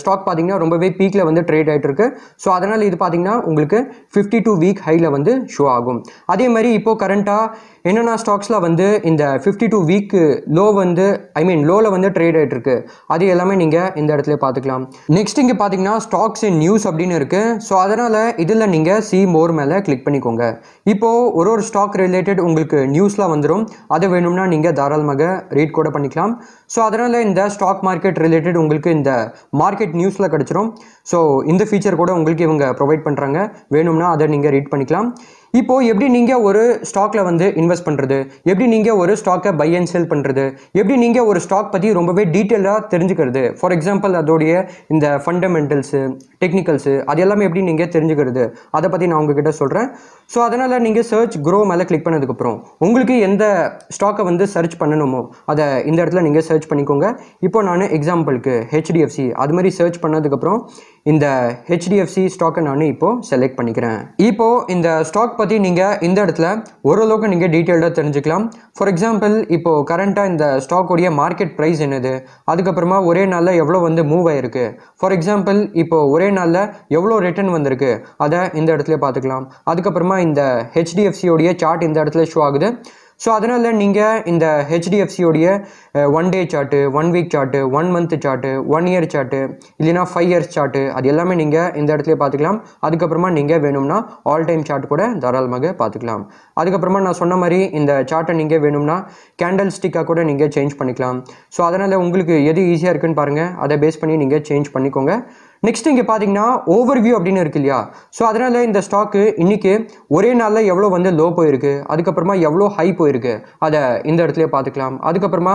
ஸ்டாக் பார்த்தீங்கன்னா ரொம்பவே பீக்கில் வந்து ட்ரேட் ஆகிட்டு இருக்கு ஸோ அதனால் இது பார்த்தீங்கன்னா உங்களுக்கு ஃபிஃப்டி டூ வீக் ஹையில் வந்து ஷோ ஆகும். அதே மாதிரி இப்போது கரண்ட்டாக என்னென்னா ஸ்டாக்ஸில் வந்து இந்த ஃபிஃப்டி டூ வீக்கு லோ வந்து ஐ மீன் லோவில் வந்து ட்ரேட் ஆகிட்டு இருக்கு. அது எல்லாமே நீங்கள் இந்த இடத்துல பார்த்துக்கலாம். நெக்ஸ்ட் இங்கே பார்த்தீங்கன்னா ஸ்டாக்ஸ் இன் நியூஸ் அப்படின்னு இருக்குது ஸோ அதனால் இதில் நீங்கள் சி மோர் மேலே கிளிக் பண்ணிக்கோங்க. இப்போது ஒரு ஒரு ஸ்டாக் ரிலேட்டட் உங்களுக்கு நியூஸ்லாம் வந்துடும் அது வேணும்னா நீங்கள் தாராளமாக ரீட் கூட பண்ணிக்கலாம். ஸோ அதனால் இந்த ஸ்டாக் மார்க்கெட் ரிலேட்டட் உங்களுக்கு இந்த மார்க்கெட் நியூஸில் கிடச்சிரும். ஸோ இந்த ஃபீச்சர் கூட உங்களுக்கு இவங்க ப்ரொவைட் பண்ணுறாங்க வேணும்னா அதை நீங்கள் ரீட் பண்ணிக்கலாம். இப்போது எப்படி நீங்கள் ஒரு ஸ்டாக்கில் வந்து இன்வெஸ்ட் பண்ணுறது எப்படி நீங்கள் ஒரு ஸ்டாக்கை பை அண்ட் செல் பண்ணுறது எப்படி நீங்கள் ஒரு ஸ்டாக் பற்றி ரொம்பவே டீட்டெயிலாக தெரிஞ்சுக்கிறது? ஃபார் எக்ஸாம்பிள் அதோடைய இந்த ஃபண்டமெண்டல்ஸு டெக்னிக்கல்ஸு அது எல்லாமே எப்படி நீங்கள் தெரிஞ்சுக்கிறது? அதை பற்றி நான் உங்ககிட்ட சொல்கிறேன் ஸோ அதனால் நீங்கள் சர்ச் க்ரோ மேலே கிளிக் பண்ணதுக்கப்புறம் உங்களுக்கு எந்த ஸ்டாக்கை வந்து சர்ச் பண்ணணுமோ அதை இந்த இடத்துல நீங்கள் சர்ச் பண்ணிக்கோங்க. இப்போ நான் எக்ஸாம்பிளுக்கு ஹெச்டிஎஃப்சி அது மாதிரி சர்ச் பண்ணதுக்கப்புறம் இந்த ஹெச்டிஎஃப்சி ஸ்டாக்கை நான் இப்போது செலக்ட் பண்ணிக்கிறேன். இப்போது இந்த ஸ்டாக் பற்றி நீங்கள் இந்த இடத்துல ஓரளவுக்கு நீங்கள் டீட்டெயில்டாக தெரிஞ்சுக்கலாம். ஃபார் எக்ஸாம்பிள் இப்போது கரண்ட்டாக இந்த ஸ்டாக்குடைய மார்க்கெட் ப்ரைஸ் என்னது? அதுக்கப்புறமா ஒரே நாளில் எவ்வளோ வந்து மூவ் ஆயிருக்கு? ஃபார் எக்ஸாம்பிள் இப்போது ஒரே நாளில் எவ்வளோ ரிட்டர்ன் வந்திருக்கு? அதை இந்த இடத்துல பார்த்துக்கலாம். அதுக்கப்புறமா இந்த ஹெச்டிஎஃப்சியோடைய சார்ட் இந்த இடத்துல ஷோ ஆகுது. ஸோ அதனால் நீங்கள் இந்த ஹெச்டிஎஃப்சியோடைய one day chart one week chart one month chart one year chart இல்லைனா ஃபைவ் இயர்ஸ் சார்ட்டு அது எல்லாமே நீங்கள் இந்த இடத்துல பார்த்துக்கலாம். அதுக்கப்புறமா நீங்கள் வேணும்னா ஆல் டைம் சார்ட் கூட தாராளமாக பார்த்துக்கலாம். அதுக்கப்புறமா நான் சொன்ன மாதிரி இந்த சார்ட்டை நீங்கள் வேணும்னா கேண்டல் ஸ்டிக்காக கூட நீங்கள் சேஞ்ச் பண்ணிக்கலாம். ஸோ அதனால் உங்களுக்கு எது ஈஸியாக இருக்குன்னு பாருங்கள் அதை பேஸ் பண்ணி நீங்கள் சேஞ்ச் பண்ணிக்கோங்க. நெக்ஸ்ட் இங்கே பார்த்தீங்கன்னா ஓவர் வியூ அப்படின்னு இருக்கு இல்லையா? ஸோ அதனால் இந்த ஸ்டாக்கு இன்றைக்கி ஒரே நாளில் எவ்வளோ வந்து லோ போயிருக்கு? அதுக்கப்புறமா எவ்வளோ ஹை போயிருக்கு? அதை இந்த இடத்துல பார்த்துக்கலாம் அதுக்கப்புறமா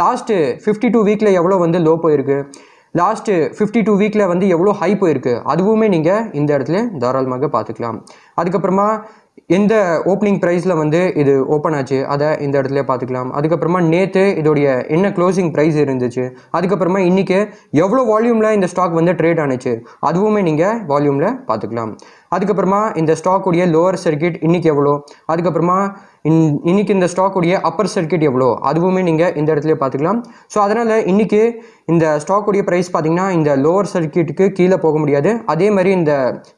லாஸ்ட்டு ஃபிஃப்டி டூ வீக்கில் எவ்வளோ வந்து லோ போயிருக்கு? லாஸ்ட்டு ஃபிஃப்டி டூ வீக்கில் வந்து எவ்வளோ ஹை போயிருக்கு? அதுவுமே நீங்கள் இந்த இடத்துல தாராளமாக பார்த்துக்கலாம் அதுக்கப்புறமா எந்த ஓப்பனிங் ப்ரைஸில் வந்து இது ஓப்பன் ஆச்சு. அதை இந்த இடத்துல பார்த்துக்கலாம். அதுக்கப்புறமா நேற்று இதோடைய என்ன க்ளோசிங் ப்ரைஸ் இருந்துச்சு. அதுக்கப்புறமா இன்றைக்கி எவ்வளோ வால்யூமில் இந்த ஸ்டாக் வந்து ட்ரேட் ஆனுச்சு. அதுவுமே நீங்கள் வால்யூமில் பார்த்துக்கலாம். அதுக்கப்புறமா இந்த ஸ்டாக்குடைய லோவர் சர்க்கியூட் இன்றைக்கி எவ்வளோ அதுக்கப்புறமா இன் இன்றைக்கி இந்த ஸ்டாக்குடைய அப்பர் சர்க்கியூட் எவ்வளோ? அதுவுமே நீங்கள் இந்த இடத்துல பார்த்துக்கலாம். ஸோ அதனால் இன்றைக்கி இந்த ஸ்டாக்குடைய ப்ரைஸ் பார்த்தீங்கன்னா இந்த லோவர் சர்க்கியூட்டுக்கு கீழே போக முடியாது. அதே மாதிரி இந்த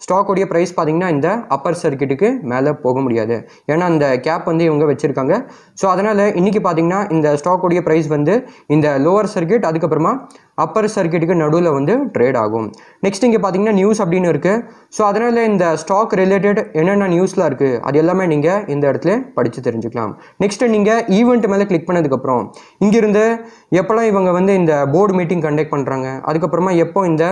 ஸ்டாக்குடைய ப்ரைஸ் பார்த்தீங்கன்னா இந்த அப்பர் சர்க்கியூட்டுக்கு மேலே போக முடியாது. ஏன்னா அந்த கேப் வந்து இவங்க வச்சுருக்காங்க. ஸோ அதனால் இன்றைக்கி பார்த்தீங்கன்னா இந்த ஸ்டாக்குடைய ப்ரைஸ் வந்து இந்த லோவர் சர்க்கியூட் அதுக்கப்புறமா அப்பர் சர்க்கியூட்டுக்கு நடுவில் வந்து ட்ரேட் ஆகும். நெக்ஸ்ட் இங்கே பார்த்தீங்கன்னா நியூஸ் அப்படின்னு இருக்குது ஸோ அதனால் இந்த ஸ்டாக் ரிலேட்டட் என்னென்ன நியூஸ்லாம் இருக்குது அது எல்லாமே நீங்கள் இந்த இடத்துல வச்சு தெரிஞ்சுக்கலாம். நெக்ஸ்ட்டு நீங்கள் ஈவெண்ட் மேலே கிளிக் பண்ணதுக்கப்புறம் இங்கிருந்து எப்போல்லாம் இவங்க வந்து இந்த போர்டு மீட்டிங் கண்டக்ட் பண்ணுறாங்க அதுக்கப்புறமா எப்போ இந்த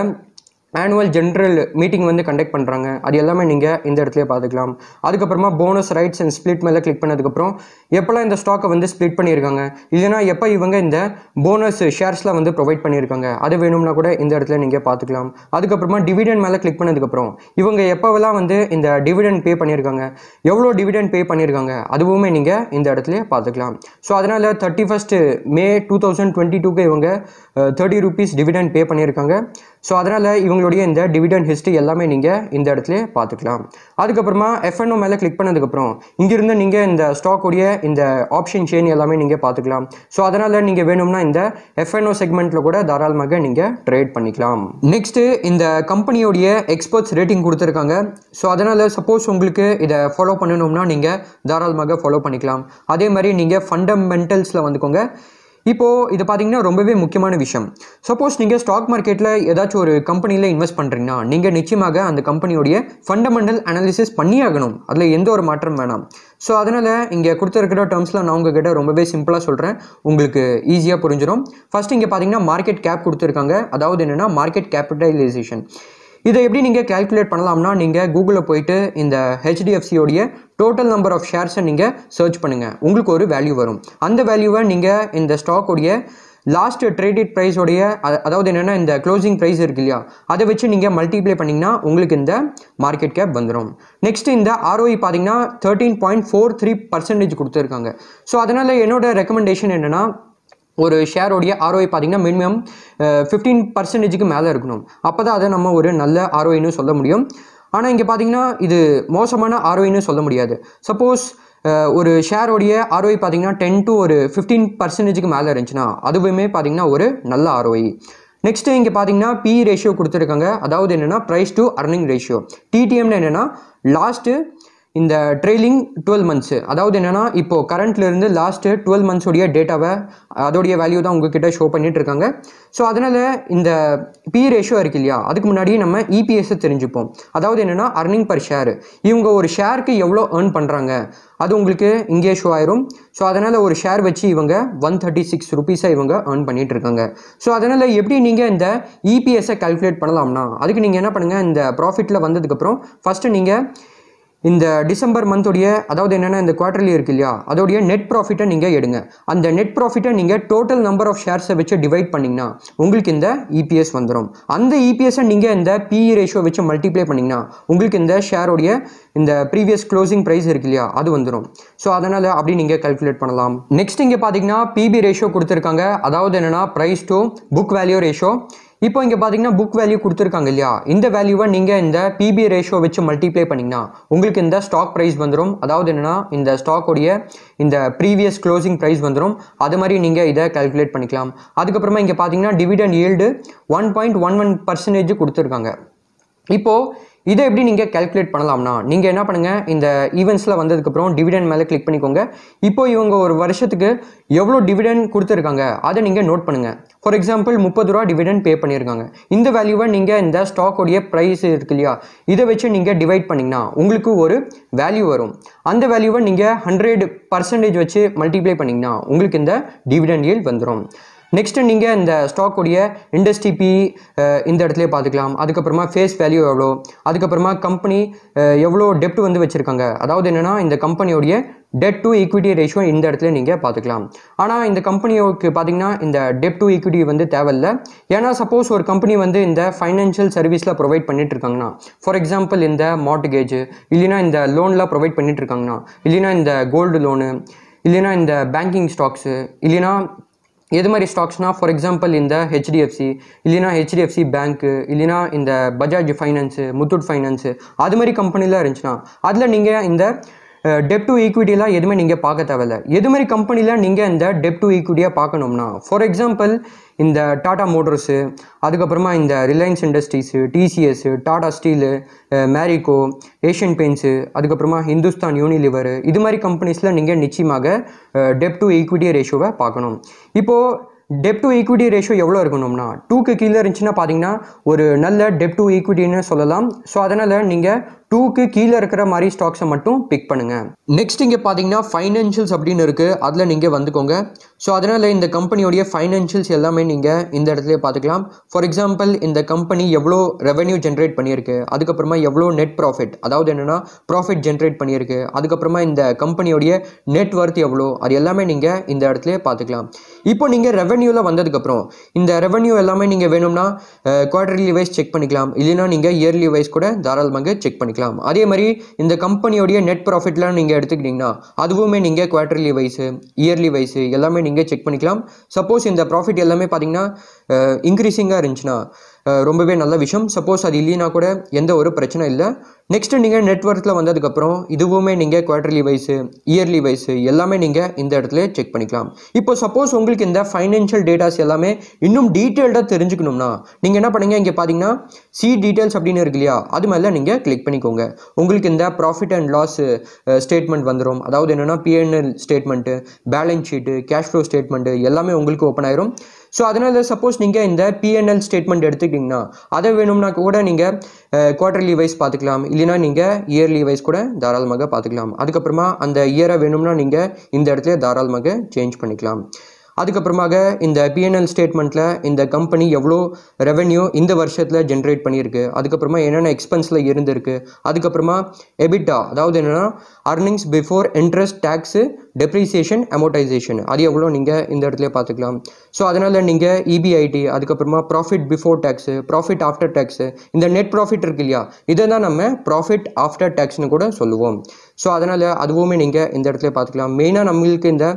ஆனுவல் ஜென்ரல் மீட்டிங் வந்து கண்டக்ட் பண்ணுறாங்க அது எல்லாமே நீங்கள் இந்த இடத்துல பார்த்துக்கலாம் அதுக்கப்புறமா போனஸ் ரைட்ஸ் அண்ட் ஸ்ப்ளிட் மேலே கிளிக் பண்ணதுக்கப்புறம் எப்போல்லாம் இந்த ஸ்டாக்கை வந்து ஸ்ப்ளிட் பண்ணியிருக்காங்க? இல்லைனா எப்போ இவங்க இந்த போனஸ் ஷேர்ஸ்லாம் வந்து ப்ரொவைட் பண்ணியிருக்காங்க? அது வேணும்னா கூட இந்த இடத்துல நீங்கள் பார்த்துக்கலாம் அதுக்கப்புறமா டிவிடெண்ட் மேலே கிளிக் பண்ணதுக்கப்புறம் இவங்க எப்போவெல்லாம் வந்து இந்த டிவிடெண்ட் பே பண்ணியிருக்காங்க? எவ்வளோ டிவிடெண்ட் பே பண்ணியிருக்காங்க? அதுவுமே நீங்கள் இந்த இடத்துல பார்த்துக்கலாம் ஸோ அதனால் thirty first May two thousand twenty டூக்கு இவங்க தேர்ட்டி ருபீஸ் டிவிடெண்ட் பே பண்ணியிருக்காங்க. ஸோ அதனால் இவங்களுடைய இந்த டிவிடன் ஹிஸ்ட்ரி எல்லாமே நீங்கள் இந்த இடத்துல பார்த்துக்கலாம். அதுக்கப்புறமா எஃப்என்ஓ மேலே கிளிக் பண்ணதுக்கப்புறம் இங்கிருந்து நீங்கள் இந்த ஸ்டாக்குடைய இந்த ஆப்ஷன் செயின் எல்லாமே நீங்கள் பார்த்துக்கலாம். ஸோ அதனால் நீங்கள் வேணும்னா இந்த எஃப்என்ஓ செக்மெண்ட்டில் கூட தாராளமாக நீங்கள் ட்ரேட் பண்ணிக்கலாம். நெக்ஸ்ட்டு இந்த கம்பெனியோடைய எக்ஸ்பர்ட்ஸ் ரேட்டிங் கொடுத்துருக்காங்க. ஸோ அதனால் சப்போஸ் உங்களுக்கு இதை ஃபாலோ பண்ணணும்னா நீங்கள் தாராளமாக ஃபாலோ பண்ணிக்கலாம். அதே மாதிரி நீங்கள் ஃபண்டமெண்டல்ஸில் வந்துக்கோங்க. இப்போது இது பார்த்தீங்கன்னா ரொம்பவே முக்கியமான விஷயம். சப்போஸ் நீங்கள் ஸ்டாக் மார்க்கெட்டில் ஏதாச்சும் ஒரு கம்பெனியில் இன்வெஸ்ட் பண்ணுறீங்கன்னா நீங்கள் நிச்சயமாக அந்த கம்பெனியோடைய ஃபண்டமெண்டல் அனாலிசிஸ் பண்ணி ஆகணும். அதில் எந்த ஒரு மாற்றம் வேணாம். ஸோ அதனால் இங்கே கொடுத்துருக்கிற டேர்ம்ஸில் நான் உங்ககிட்ட ரொம்பவே சிம்பிளாக சொல்கிறேன் உங்களுக்கு ஈஸியாக புரிஞ்சிடும் ஃபர்ஸ்ட் இங்கே பார்த்தீங்கன்னா மார்க்கெட் கேப் கொடுத்துருக்காங்க. அதாவது என்னென்னா மார்க்கெட் கேபிட்டலைசேஷன் இதை எப்படி நீங்கள் கால்குலேட் பண்ணலாம்னா நீங்கள் கூகுளில் போயிட்டு இந்த ஹெச்டிஎஃப்சியோடைய டோட்டல் நம்பர் ஆஃப் ஷேர்ஸை நீங்கள் சர்ச் பண்ணுங்கள் உங்களுக்கு ஒரு வேல்யூ வரும். அந்த வேல்யூவை நீங்கள் இந்த ஸ்டாக்கோடைய லாஸ்ட் ட்ரேடட் ப்ரைஸோடைய அதாவது என்னென்னா இந்த க்ளோசிங் ப்ரைஸ் இருக்கு இல்லையா? அதை வச்சு நீங்கள் மல்டிப்ளை பண்ணிங்கன்னா உங்களுக்கு இந்த மார்க்கெட் கேப் வந்துடும் நெக்ஸ்ட் இந்த ஆர்ஓஇ பார்த்தீங்கன்னா thirteen point four three percentage கொடுத்துருக்காங்க. ஸோ அதனால் என்னோட ரெக்கமெண்டேஷன் என்னென்னா ஒரு ஷேரோடைய ஆர்ஓஐ பார்த்தீங்கன்னா மினிமம் ஃபிஃப்டீன் பர்சன்டேஜுக்கு மேலே இருக்கணும். அப்போ தான் அதை நம்ம ஒரு நல்ல ஆர்ஓஐன்னு சொல்ல முடியும். ஆனால் இங்கே பார்த்தீங்கன்னா இது மோசமான ஆர்ஓஐன்னு சொல்ல முடியாது. சப்போஸ் ஒரு ஷேரோடைய ஆர்ஓஐ பார்த்தீங்கன்னா டென் டு ஒரு ஃபிஃப்டீன் பர்சன்டேஜுக்கு மேலே இருந்துச்சுன்னா அதுவுமே பார்த்தீங்கன்னா ஒரு நல்ல ஆர்ஓஐ நெக்ஸ்ட்டு இங்கே பார்த்தீங்கன்னா பி ரேஷியோ கொடுத்துருக்காங்க. அதாவது என்னென்னா ப்ரைஸ் டு அர்னிங் ரேஷியோ டிடிஎம்னு என்னென்னா லாஸ்ட்டு இந்த ட்ரெய்லிங் டுவெல் மந்த்ஸு அதாவது என்னென்னா இப்போது கரண்ட்லேருந்து லாஸ்ட்டு டுவெல் மந்த்ஸோடைய டேட்டாவை அதோடைய வேல்யூ தான் உங்ககிட்ட ஷோ பண்ணிகிட்டு இருக்காங்க. ஸோ அதனால் இந்த பி ரேஷியோ இருக்கு இல்லையா? அதுக்கு முன்னாடி நம்ம இபிஎஸ்ஸை தெரிஞ்சுப்போம். அதாவது என்னென்னா அர்னிங் பர் ஷேர் இவங்க ஒரு ஷேருக்கு எவ்வளோ ஏர்ன் பண்ணுறாங்க அது உங்களுக்கு இங்கே ஷோ ஆயிரும். ஸோ அதனால் ஒரு ஷேர் வச்சு இவங்க ஒன் தேர்ட்டி சிக்ஸ் ருபீஸை இவங்க ஏர்ன் பண்ணிகிட்டு இருக்காங்க. ஸோ அதனால் எப்படி நீங்கள் இந்த இபிஎஸ்ஸை கால்குலேட் பண்ணலாம்னா அதுக்கு நீங்கள் என்ன பண்ணுங்கள் இந்த ப்ராஃபிட்டில் வந்ததுக்கப்புறம் ஃபஸ்ட்டு நீங்கள் இந்த டிசம்பர் மந்தோடைய அதாவது என்னென்னா இந்த குவார்டர்லி இருக்கு இல்லையா அதோடைய நெட் ப்ராஃபிட்டை நீங்கள் எடுங்க. அந்த நெட் ப்ராஃபிட்டை நீங்கள் டோட்டல் நம்பர் ஆஃப் ஷேர்ஸை வச்சு டிவைட் பண்ணிங்கன்னா உங்களுக்கு இந்த இபிஎஸ் வந்துடும் அந்த இபிஎஸ்ஸை நீங்கள் இந்த பிஇ ரேஷியோ வச்சு மல்டிப்ளை பண்ணிங்கன்னா உங்களுக்கு இந்த ஷேரோடைய இந்த ப்ரீவியஸ் க்ளோசிங் ப்ரைஸ் இருக்கு இல்லையா அது வந்துடும் ஸோ அதனால் அப்படி நீங்கள் கல்குலேட் பண்ணலாம். நெக்ஸ்ட் இங்கே பார்த்தீங்கன்னா பிபி ரேஷியோ கொடுத்துருக்காங்க. அதாவது என்னென்னா price to book value ratio இப்போ இங்கே பார்த்தீங்கன்னா புக் வேல்யூ கொடுத்துருக்காங்க இல்லையா? இந்த வேல்யூவை நீங்கள் இந்த பிபி ரேஷியோ வச்சு மல்டிப்ளை பண்ணிங்கன்னா உங்களுக்கு இந்த ஸ்டாக் ப்ரைஸ் வந்துடும் அதாவது என்னென்னா இந்த ஸ்டாக்கோடைய இந்த ப்ரீவியஸ் க்ளோசிங் ப்ரைஸ் வந்துடும் அது மாதிரி நீங்கள் இதை கால்குலேட் பண்ணிக்கலாம். அதுக்கப்புறமா இங்கே பார்த்தீங்கன்னா dividend yield one point one one percentage கொடுத்துருக்காங்க. இப்போது இதை எப்படி நீங்கள் கால்குலேட் பண்ணலாம்னா நீங்கள் என்ன பண்ணுங்கள் இந்த ஈவெண்ட்ஸில் வந்ததுக்கப்புறம் டிவிடெண்ட் மேலே கிளிக் பண்ணிக்கோங்க. இப்போ இவங்க ஒரு வருஷத்துக்கு எவ்வளோ டிவிடெண்ட் கொடுத்துருக்காங்க அதை நீங்கள் நோட் பண்ணுங்கள் ஃபார் எக்ஸாம்பிள் முப்பது ரூபா டிவிடெண்ட் பே பண்ணியிருக்காங்க. இந்த வேல்யூவை நீங்கள் இந்த ஸ்டாக்கோடைய ப்ரைஸ் இருக்கு இல்லையா இதை வச்சு நீங்கள் டிவைட் பண்ணிங்கன்னா உங்களுக்கு ஒரு வேல்யூ வரும். அந்த வேல்யூவை நீங்கள் ஹண்ட்ரட் பர்சன்டேஜ் வச்சு மல்டிப்ளை பண்ணிங்கன்னா உங்களுக்கு இந்த டிவிடெண்ட் yield வந்துடும் நெக்ஸ்ட் நீங்கள் இந்த ஸ்டாக்குடைய இண்டஸ்ட்ரி பி இந்த இடத்துல பார்த்துக்கலாம். அதுக்கப்புறமா ஃபேஸ் வேல்யூ எவ்வளோ? அதுக்கப்புறமா கம்பெனி எவ்வளோ டெப்ட் வந்து வச்சுருக்காங்க? அதாவது என்னென்னா இந்த கம்பெனியோடைய டெட் டு ஈக்விட்டி ரேஷியோ இந்த இடத்துல நீங்கள் பார்த்துக்கலாம். ஆனால் இந்த கம்பெனியோக்கு பார்த்தீங்கன்னா இந்த டெப் டு ஈக்விட்டி வந்து தேவையில்ல. ஏன்னா சப்போஸ் ஒரு கம்பெனி வந்து இந்த ஃபைனான்ஷியல் சர்வீஸில் ப்ரொவைட் பண்ணிட்டு இருக்காங்கன்னா ஃபார் எக்ஸாம்பிள் இந்த மார்ட்கேஜ் இல்லைன்னா இந்த லோன்லாம் ப்ரொவைட் பண்ணிட்டு இருக்காங்கன்னா இல்லைனா இந்த கோல்டு லோனு இல்லைன்னா இந்த பேங்கிங் ஸ்டாக்ஸு இல்லைன்னா எது மாதிரி ஸ்டாக்ஸ்னா ஃபார் எக்ஸாம்பிள் இந்த ஹெச்டிஎஃப்சி இல்லைனா ஹெச்டிஎஃப்சி பேங்க்கு இல்லைனா இந்த பஜாஜ் ஃபைனான்ஸு முத்தூட் ஃபைனான்ஸு அது மாதிரி கம்பெனிலாம் இருந்துச்சுன்னா அதில் நீங்கள் இந்த டெப் டு ஈக்விட்டிலாம் எதுவுமே நீங்கள் பார்க்க தேவையில்ல. எது மாதிரி கம்பெனியில் நீங்கள் இந்த டெப் டு ஈக்விட்டியாக பார்க்கணும்னா ஃபார் எக்ஸாம்பிள் இந்த டாடா மோட்டர்ஸு அதுக்கப்புறமா இந்த Reliance Industries TCS Tata Steel Marico Asian Paints அதுக்கப்புறமா ஹிந்துஸ்தான் யூனிலிவர் இது மாதிரி கம்பெனிஸில் நீங்கள் நிச்சயமாக டெப் டு ஈக்விட்டி ரேஷியோவை பார்க்கணும். இப்போது டெப் டு ஈக்விட்டி ரேஷியோ எவ்வளோ இருக்கணும்னா டூக்கு கீழே இருந்துச்சுன்னா பார்த்தீங்கன்னா ஒரு நல்ல டெப் டு ஈக்விட்டின்னு சொல்லலாம். ஸோ அதனால் நீங்கள் டூக்கு கீழே இருக்கிற மாதிரி ஸ்டாக்ஸை மட்டும் பிக் பண்ணுங்கள் நெக்ஸ்ட் இங்கே பார்த்தீங்கன்னா ஃபைனான்ஷியல்ஸ் அப்படின்னு இருக்குது அதில் நீங்கள் வந்துக்கோங்க. ஸோ அதனால் இந்த கம்பெனியோடைய ஃபைனான்ஷியல்ஸ் எல்லாமே நீங்கள் இந்த இடத்துல பார்த்துக்கலாம் ஃபார் எக்ஸாம்பிள் இந்த கம்பெனி எவ்வளோ ரெவென்யூ ஜென்ரேட் பண்ணியிருக்கு. அதுக்கப்புறமா எவ்வளோ நெட் ப்ராஃபிட் அதாவது என்னென்னா ப்ராஃபிட் ஜென்ரேட் பண்ணியிருக்கு. அதுக்கப்புறமா இந்த கம்பெனியோடைய நெட் ஒர்த் எவ்வளோ அது எல்லாமே நீங்கள் இந்த இடத்துல பார்த்துக்கலாம் இப்போ நீங்கள் ரெவென்யூவில் வந்ததுக்கப்புறம் இந்த ரெவென்யூ எல்லாமே நீங்கள் வேணும்னா குவார்டர்லி வைஸ் செக் பண்ணிக்கலாம். இல்லைன்னா நீங்கள் இயர்லி வைஸ் கூட தாராளமாக செக் பண்ணிக்கலாம். அதே மாதிரி இந்த கம்பெனியோடைய நெட் ப்ராஃபிட்லாம் நீங்கள் எடுத்துக்கிட்டிங்கன்னா அதுவுமே நீங்கள் குவார்டர்லி வைஸு இயர்லி வைஸு எல்லாமே நீங்கள் செக் பண்ணிக்கலாம். சப்போஸ் இந்த ப்ராஃபிட் எல்லாமே பார்த்தீங்கன்னா இன்க்ரீஸிங்காக இருந்துச்சுன்னா ரொம்பவே நல்ல விஷயம். சப்போஸ் அது இல்லைனா கூட எந்த ஒரு பிரச்சனை இல்லை. நெக்ஸ்ட்டு நீங்கள் நெட்ஒர்க்கில் வந்ததுக்கப்புறம் இதுவுமே நீங்கள் குவார்டர்லி வைஸு இயர்லி வைஸு எல்லாமே நீங்கள் இந்த இடத்துல செக் பண்ணிக்கலாம். இப்போ சப்போஸ் உங்களுக்கு இந்த ஃபைனான்ஷியல் டேட்டாஸ் எல்லாமே இன்னும் டீட்டெயில்டாக தெரிஞ்சுக்கணும்னா நீங்கள் என்ன பண்ணுங்க? இங்கே பார்த்தீங்கன்னா சி டீட்டெயில்ஸ் அப்படின்னு இருக்கு இல்லையா? அது மேலே நீங்கள் கிளிக் பண்ணிக்கோங்க. உங்களுக்கு இந்த ப்ராஃபிட் அண்ட் லாஸ் ஸ்டேட்மெண்ட் வந்துடும் அதாவது என்னென்னா P and L statement balance sheet cash flow statement எல்லாமே உங்களுக்கு ஓப்பன் ஆயிரும். ஸோ அதனால் சப்போஸ் நீங்கள் இந்த பிஎன்எல் ஸ்டேட்மெண்ட் எடுத்துக்கிட்டிங்கன்னா அதை வேணும்னா கூட நீங்கள் குவார்டர்லி வைஸ் பார்த்துக்கலாம். இல்லைனா நீங்கள் இயர்லி வைஸ் கூட தாராளமாக பார்த்துக்கலாம். அதுக்கப்புறமா அந்த இயரை வேணும்னா நீங்கள் இந்த இடத்துல தாராளமாக சேஞ்ச் பண்ணிக்கலாம். அதுக்கப்புறமாக இந்த பிஎன்எல் ஸ்டேட்மெண்ட்டில் இந்த கம்பெனி எவ்வளோ ரெவென்யூ இந்த வருஷத்தில் ஜென்ரேட் பண்ணியிருக்கு. அதுக்கப்புறமா என்னென்ன எக்ஸ்பென்ஸில் இருந்திருக்கு. அதுக்கப்புறமா எபிட்டா அதாவது என்னென்னா earnings before interest tax depreciation amortisation அது எவ்வளோ நீங்கள் இந்த இடத்துல பார்த்துக்கலாம். ஸோ அதனால் நீங்கள் இபிஐடி அதுக்கப்புறமா profit before tax profit after tax இந்த நெட் ப்ராஃபிட் இருக்கு இல்லையா? இதை தான் நம்ம ப்ராஃபிட் ஆஃப்டர் டேக்ஸ்னு கூட சொல்லுவோம். ஸோ அதனால் அதுவுமே நீங்கள் இந்த இடத்துல பார்த்துக்கலாம். மெயினாக நம்மளுக்கு இந்த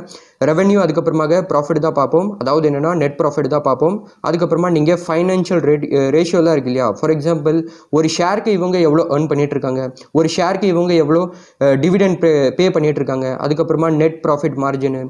ரெவென்யூ அதுக்கப்புறமாக ப்ராஃபிட் தான் பார்ப்போம். அதாவது என்னென்னா நெட் ப்ராஃபிட் தான் பார்ப்போம். அதுக்கப்புறமா நீங்கள் ஃபைனான்ஷியல் ரேட் ரேஷியோலாம் இருக்கு இல்லையா? ஃபார் எக்ஸாம்பிள் ஒரு ஷேருக்கு இவங்க எவ்வளோ ஏர்ன் பண்ணிகிட்ருக்காங்க இருக்காங்க? ஒரு ஷேருக்கு இவங்க எவ்வளோ டிவிடெண்ட் பே பே பண்ணிகிட்ருக்காங்க அதுக்கப்புறமா net profit margin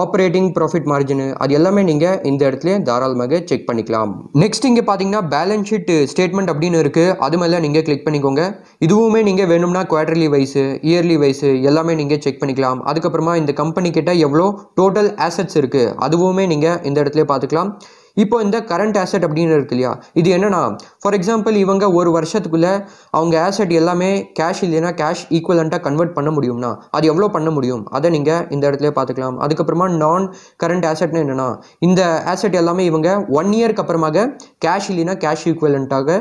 operating profit margin அது எல்லாமே நீங்கள் இந்த இடத்துல தாராளமாக செக் பண்ணிக்கலாம். நெக்ஸ்ட் இங்கே பார்த்தீங்கன்னா பேலன்ஸ் ஷீட் ஸ்டேட்மெண்ட் அப்படின்னு இருக்குது அது மேலே நீங்கள் கிளிக் பண்ணிக்கோங்க. இதுவுமே நீங்கள் வேணும்னா குவார்டர்லி வைஸு இயர்லி வைஸு எல்லாமே நீங்கள் செக் பண்ணிக்கலாம். அதுக்கப்புறமா இந்த கம்பெனி கிட்ட எவ்வளோ டோட்டல் ஆசட்ஸ் இருக்குது அதுவுமே நீங்கள் இந்த இடத்துல பார்த்துக்கலாம் இப்போ இந்த கரண்ட் ஆசெட் அப்படின்னு இருக்கு இல்லையா? இது என்னன்னா ஃபார் எக்ஸாம்பிள் இவங்க ஒரு வருஷத்துக்குள்ள அவங்க ஆசெட் எல்லாமே கேஷ் இல்லைன்னா கேஷ் ஈக்குவலண்ட்டாக கன்வெர்ட் பண்ண முடியும்னா அது எவ்வளோ பண்ண முடியும்? அதை நீங்கள் இந்த இடத்துல பார்த்துக்கலாம். அதுக்கப்புறமா நான் கரண்ட் ஆசெட்னு என்னன்னா இந்த ஆசெட் எல்லாமே இவங்க ஒன் இயர்க்கு அப்புறமாக கேஷ் இல்லைன்னா கேஷ் ஈக்குவலண்ட்டாக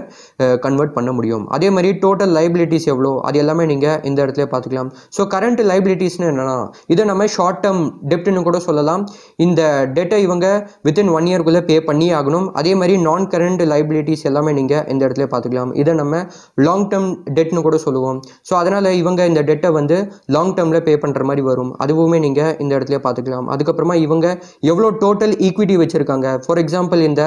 கன்வெர்ட் பண்ண முடியும். அதே மாதிரி டோட்டல் லைபிலிட்டிஸ் எவ்வளோ? அது எல்லாமே நீங்கள் இந்த இடத்துல பார்த்துக்கலாம். ஸோ கரண்ட் லைபிலிட்டிஸ்னு என்னன்னா இதை நம்ம ஷார்ட் டேர்ம் டெப்ட்னு கூட சொல்லலாம். இந்த டெட்டை இவங்க வித்தின் ஒன் இயர்க்குள்ளே பே பண்ணி ஆகணும் அதே மாதிரி நான் கரண்ட் லைபிலிட்டிஸ் எல்லாமே நீங்கள் இந்த இடத்துல பார்த்துக்கலாம். இதை நம்ம லாங் டேர்ம் டெட்னு கூட சொல்லுவோம். ஸோ அதனால் இவங்க இந்த டெட்டை வந்து லாங் டேர்மில் பே பண்ணுற மாதிரி வரும். அதுவுமே நீங்கள் இந்த இடத்துல பார்த்துக்கலாம். அதுக்கப்புறமா இவங்க எவ்வளோ டோட்டல் ஈக்விட்டி வச்சுருக்காங்க? ஃபார் எக்ஸாம்பிள் இந்த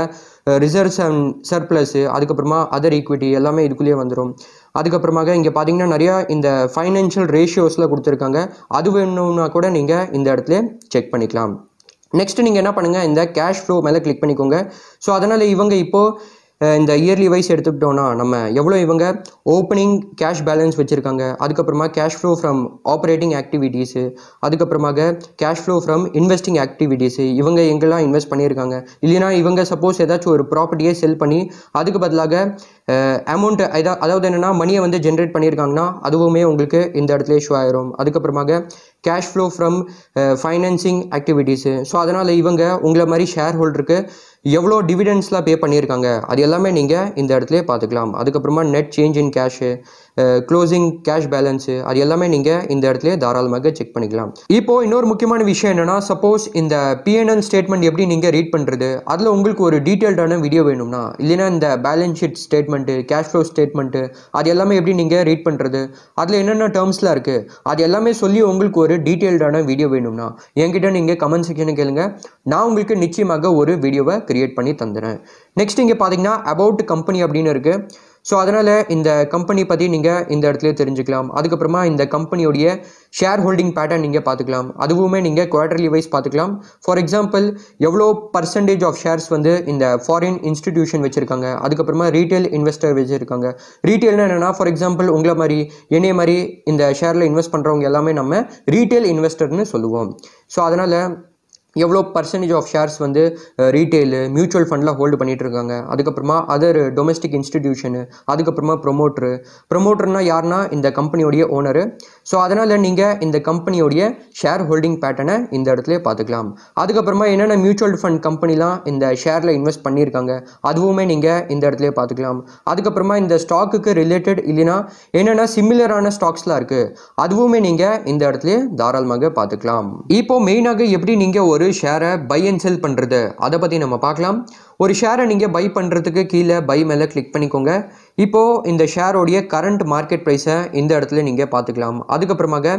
ரிசர்வ்ஸ் அண்ட் சர்ப்ளஸ்ஸு அதுக்கப்புறமா அதர் ஈக்விட்டி எல்லாமே இதுக்குள்ளேயே வந்துடும் அதுக்கப்புறமாக இங்கே பார்த்தீங்கன்னா நிறையா இந்த ஃபைனான்ஷியல் ரேஷியோஸில் கொடுத்துருக்காங்க. அது வேணும்னா கூட நீங்கள் இந்த இடத்துல செக் பண்ணிக்கலாம். நெக்ஸ்ட் நீங்கள் என்ன பண்ணுங்கள் இந்த கேஷ் ஃப்ளோ மேலே கிளிக் பண்ணிக்கோங்க. ஸோ அதனால் இவங்க இப்போது இந்த இயர்லி வைஸ் எடுத்துக்கிட்டோன்னா நம்ம எவ்வளோ இவங்க ஓப்பனிங் கேஷ் பேலன்ஸ் வச்சுருக்காங்க. அதுக்கப்புறமா cash flow from operating activities அதுக்கப்புறமாக cash flow from investing activities இவங்க எங்கெல்லாம் இன்வெஸ்ட் பண்ணியிருக்காங்க. இல்லைனா இவங்க சப்போஸ் ஏதாச்சும் ஒரு ப்ராப்பர்ட்டியை செல் பண்ணி அதுக்கு பதிலாக அமௌண்ட் அதாவது என்னென்னா மணியை வந்து ஜென்ரேட் பண்ணியிருக்காங்கன்னா அதுவுமே உங்களுக்கு இந்த இடத்துல இஷ்யூ ஆயிரும். அதுக்கப்புறமாக cash flow from financing activities so அதனால் இவங்க உங்களை மாதிரி ஷேர் ஹோல்டருக்கு எவ்வளோ டிவிடெண்ட்ஸ்லாம் பே பண்ணியிருக்காங்க அது எல்லாமே நீங்கள் இந்த இடத்துல பார்த்துக்கலாம். அதுக்கப்புறமா net change in cash closing cash balance அது எல்லாமே நீங்கள் இந்த இடத்துல தாராளமாக செக் பண்ணிக்கலாம். இப்போது இன்னொரு முக்கியமான விஷயம் என்னென்னா சப்போஸ் இந்த பிஎன்எல் ஸ்டேட்மெண்ட் எப்படி நீங்கள் ரீட் பண்ணுறது அதில் உங்களுக்கு ஒரு டீட்டெயில்டான வீடியோ வேணும்னா இல்லைன்னா இந்த balance sheet statement cash flow statement அது எல்லாமே எப்படி நீங்கள் ரீட் பண்ணுறது அதில் என்னென்ன டேர்ம்ஸ்லாம் இருக்குது அது எல்லாமே சொல்லி உங்களுக்கு ஒரு டீட்டெயில்டான வீடியோ வேணும்னா என்கிட்ட நீங்கள் கமெண்ட் செக்ஷனை கேளுங்க. நான் உங்களுக்கு நிச்சயமாக ஒரு வீடியோவை கிரியேட் பண்ணி தந்துடுறேன் நெக்ஸ்ட் இங்கே பார்த்தீங்கன்னா அபவுட் கம்பெனி அப்படின்னு இருக்குது ஸோ அதனால் இந்த கம்பெனி பற்றி நீங்கள் இந்த இடத்துல தெரிஞ்சுக்கலாம். அதுக்கப்புறமா இந்த கம்பெனியோடைய ஷேர் ஹோல்டிங் பேட்டர்ன் நீங்கள் பார்த்துக்கலாம். அதுவுமே நீங்கள் குவார்டர்லி வைஸ் பார்த்துக்கலாம். ஃபார் எக்ஸாம்பிள் எவ்வளோ பர்சன்டேஜ் ஆஃப் ஷேர்ஸ் வந்து இந்த ஃபாரின் இன்ஸ்டிடியூஷன் வச்சுருக்காங்க. அதுக்கப்புறமா ரீட்டைல் இன்வெஸ்டர் வச்சுருக்காங்க. ரீட்டைல்னா என்னென்னா ஃபார் எக்ஸாம்பிள் உங்களை மாதிரி என்னைய மாதிரி இந்த ஷேரில் இன்வெஸ்ட் பண்ணுறவங்க எல்லாமே நம்ம ரீட்டைல் இன்வெஸ்டர்னு சொல்லுவோம். ஸோ அதனால் எவ்வளோ பர்சன்டேஜ் ஆஃப் ஷேர்ஸ் வந்து ரீட்டெயிலு மியூச்சுவல் ஃபண்டில் ஹோல்டு பண்ணிகிட்டு இருக்காங்க அதுக்கப்புறமா அதர் டொமஸ்டிக் இன்ஸ்டிடியூஷனு அதுக்கப்புறமா ப்ரொமோட்ரு ப்ரொமோட்டர்னால் யாருன்னா இந்த கம்பெனியோடைய ஓனரு ஸோ அதனால் நீங்கள் இந்த கம்பெனியோடைய ஷேர் ஹோல்டிங் பேட்டர்னை இந்த இடத்துல பார்த்துக்கலாம். அதுக்கப்புறமா என்னென்ன மியூச்சுவல் ஃபண்ட் கம்பெனிலாம் இந்த ஷேரில் இன்வெஸ்ட் பண்ணியிருக்காங்க அதுவுமே நீங்கள் இந்த இடத்துல பார்த்துக்கலாம். அதுக்கப்புறமா இந்த ஸ்டாக்குக்கு ரிலேட்டட் இல்லைன்னா என்னென்ன சிமிலரான ஸ்டாக்ஸ்லாம் இருக்குது அதுவுமே நீங்கள் இந்த இடத்துல தாராளமாக பார்த்துக்கலாம். இப்போ மெயினாக எப்படி நீங்கள் ஒரு ஷேரை பை அண்ட் செல் பண்ணுறது அதை பற்றி நம்ம பார்க்கலாம். ஒரு ஷேரை நீங்கள் பை பண்ணுறதுக்கு கீழே பை மேலே கிளிக் பண்ணிக்கோங்க. இப்போது இந்த ஷேரோடைய கரண்ட் மார்க்கெட் ப்ரைஸை இந்த இடத்துல நீங்கள் பார்த்துக்கலாம். அதுக்கப்புறமாக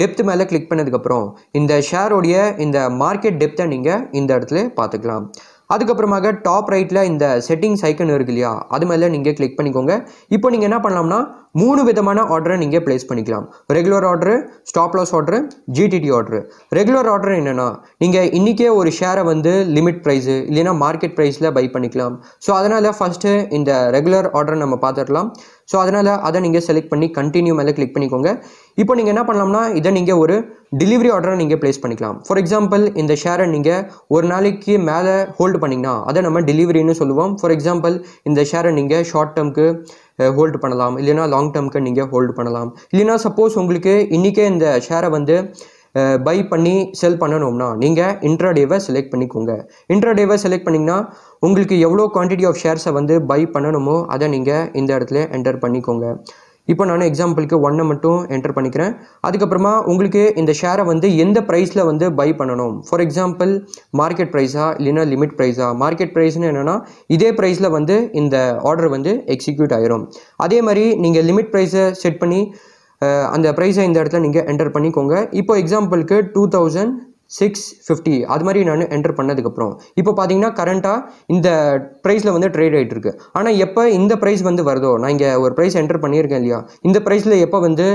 டெப்த் மேலே கிளிக் பண்ணதுக்கப்புறம் இந்த ஷேரோடைய இந்த மார்க்கெட் டெப்த்தை நீங்கள் இந்த இடத்துல பார்த்துக்கலாம். அதுக்கப்புறமாக டாப் ரைட்டில் இந்த செட்டிங்ஸ் ஐக்கன் இருக்கு இல்லையா அது மேலே நீங்கள் கிளிக் பண்ணிக்கோங்க. இப்போ நீங்கள் என்ன பண்ணலாம்னா மூணு விதமான ஆர்டரை நீங்கள் ப்ளேஸ் பண்ணிக்கலாம். Regular order stop loss order GTT order regular order என்னென்னா நீங்கள் இன்றைக்கே ஒரு ஷேரை வந்து லிமிட் ப்ரைஸு இல்லைன்னா மார்க்கெட் ப்ரைஸில் பை பண்ணிக்கலாம். ஸோ அதனால் ஃபஸ்ட்டு இந்த ரெகுலர் ஆர்டரை நம்ம பார்த்துடலாம். ஸோ அதனால் அதை நீங்கள் செலக்ட் பண்ணி கண்டினியூ மேலே கிளிக் பண்ணிக்கோங்க. இப்போ நீங்கள் என்ன பண்ணலாம்னா இதை நீங்கள் ஒரு டெலிவரி ஆர்டரை நீங்கள் ப்ளேஸ் பண்ணிக்கலாம். ஃபார் எக்ஸாம்பிள் இந்த ஷேரை நீங்கள் ஒரு நாளைக்கு மேலே ஹோல்டு பண்ணிங்கன்னா அதை நம்ம டெலிவரின்னு சொல்லுவோம். ஃபார் எக்ஸாம்பிள் இந்த ஷேரை நீங்கள் ஷார்ட் டேர்ம்க்கு ஹோல்டு பண்ணலாம். இல்லைனா லாங் டேர்ம்க்கு நீங்கள் ஹோல்டு பண்ணலாம். இல்லைனா சப்போஸ் உங்களுக்கு இன்றைக்கே இந்த ஷேரை வந்து பை பண்ணி செல் பண்ணணும்னா நீங்கள் இன்ட்ராடேவை செலக்ட் பண்ணிக்கோங்க. இன்ட்ராடேவை செலக்ட் பண்ணிங்கன்னா உங்களுக்கு எவ்வளோ குவான்டிட்டி ஆஃப் ஷேர்ஸை வந்து பை பண்ணணுமோ அதை நீங்கள் இந்த இடத்துல என்டர் பண்ணிக்கோங்க. இப்போ நான் எக்ஸாம்பிளுக்கு ஒன்றை மட்டும் என்டர் பண்ணிக்கிறேன். அதுக்கப்புறமா உங்களுக்கு இந்த ஷேரை வந்து எந்த ப்ரைஸில் வந்து பை பண்ணணும்? ஃபார் எக்ஸாம்பிள் மார்க்கெட் ப்ரைஸா இல்லைன்னா லிமிட் ப்ரைஸா மார்க்கெட் ப்ரைஸ்னு என்னென்னா இதே ப்ரைஸில் வந்து இந்த ஆர்டர் வந்து எக்ஸிக்யூட் ஆயிரும். அதே மாதிரி நீங்கள் லிமிட் ப்ரைஸை செட் பண்ணி அந்த ப்ரைஸை இந்த இடத்துல நீங்கள் என்டர் பண்ணிக்கோங்க. இப்போ எக்ஸாம்பிளுக்கு டூ தௌசண்ட் சிக்ஸ் ஃபிஃப்டி அது மாதிரி நான் என்டர் பண்ணதுக்கப்புறம். இப்போ பார்த்தீங்கன்னா கரண்ட்டாக இந்த ப்ரைஸில் வந்து ட்ரேட் ஆகிட்டு இருக்கு. ஆனால் எப்போ இந்த ப்ரைஸ் வந்து வருதோ நான் இங்கே ஒரு ப்ரைஸ் என்டர் பண்ணியிருக்கேன் இல்லையா? இந்த ப்ரைஸில் எப்போ வந்து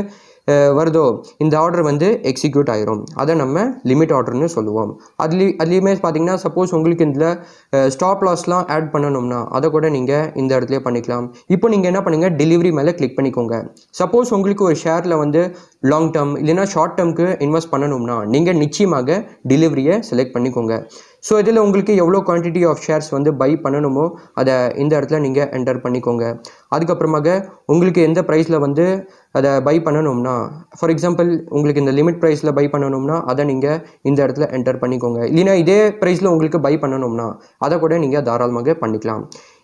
வருதோ? இந்த ஆர்டர் வந்து எக்ஸிக்யூட் ஆயிரும். அதை நம்ம லிமிட் ஆர்டர்னு சொல்லுவோம். அதுலேயும் அதுலேயுமே பார்த்தீங்கன்னா சப்போஸ் உங்களுக்கு இதில் ஸ்டாப் லாஸ்லாம் ஆட் பண்ணணும்னா அதை கூட நீங்கள் இந்த இடத்துல பண்ணிக்கலாம். இப்போ நீங்கள் என்ன பண்ணுங்கள் டெலிவரி மேலே கிளிக் பண்ணிக்கோங்க. சப்போஸ் உங்களுக்கு ஒரு ஷேரில் வந்து லாங் டேர்ம் இல்லைன்னா ஷார்ட் டேர்ம்க்கு இன்வெஸ்ட் பண்ணணும்னா நீங்கள் நிச்சயமாக டெலிவரியை செலக்ட் பண்ணிக்கோங்க. ஸோ இதில் உங்களுக்கு எவ்வளோ குவான்டிட்டி ஆஃப் ஷேர்ஸ் வந்து பை பண்ணணுமோ அதை இந்த இடத்துல நீங்கள் என்டர் பண்ணிக்கோங்க. அதுக்கப்புறமாக உங்களுக்கு எந்த ப்ரைஸில் வந்து அதை பை பண்ணணும்னா ஃபார் எக்ஸாம்பிள் உங்களுக்கு இந்த லிமிட் ப்ரைஸில் பை பண்ணணும்னா அதை நீங்கள் இந்த இடத்துல என்டர் பண்ணிக்கோங்க. இல்லைன்னா இதே ப்ரைஸில் உங்களுக்கு பை பண்ணணும்னா அதை கூட நீங்கள் தாராளமாக பண்ணிக்கலாம்.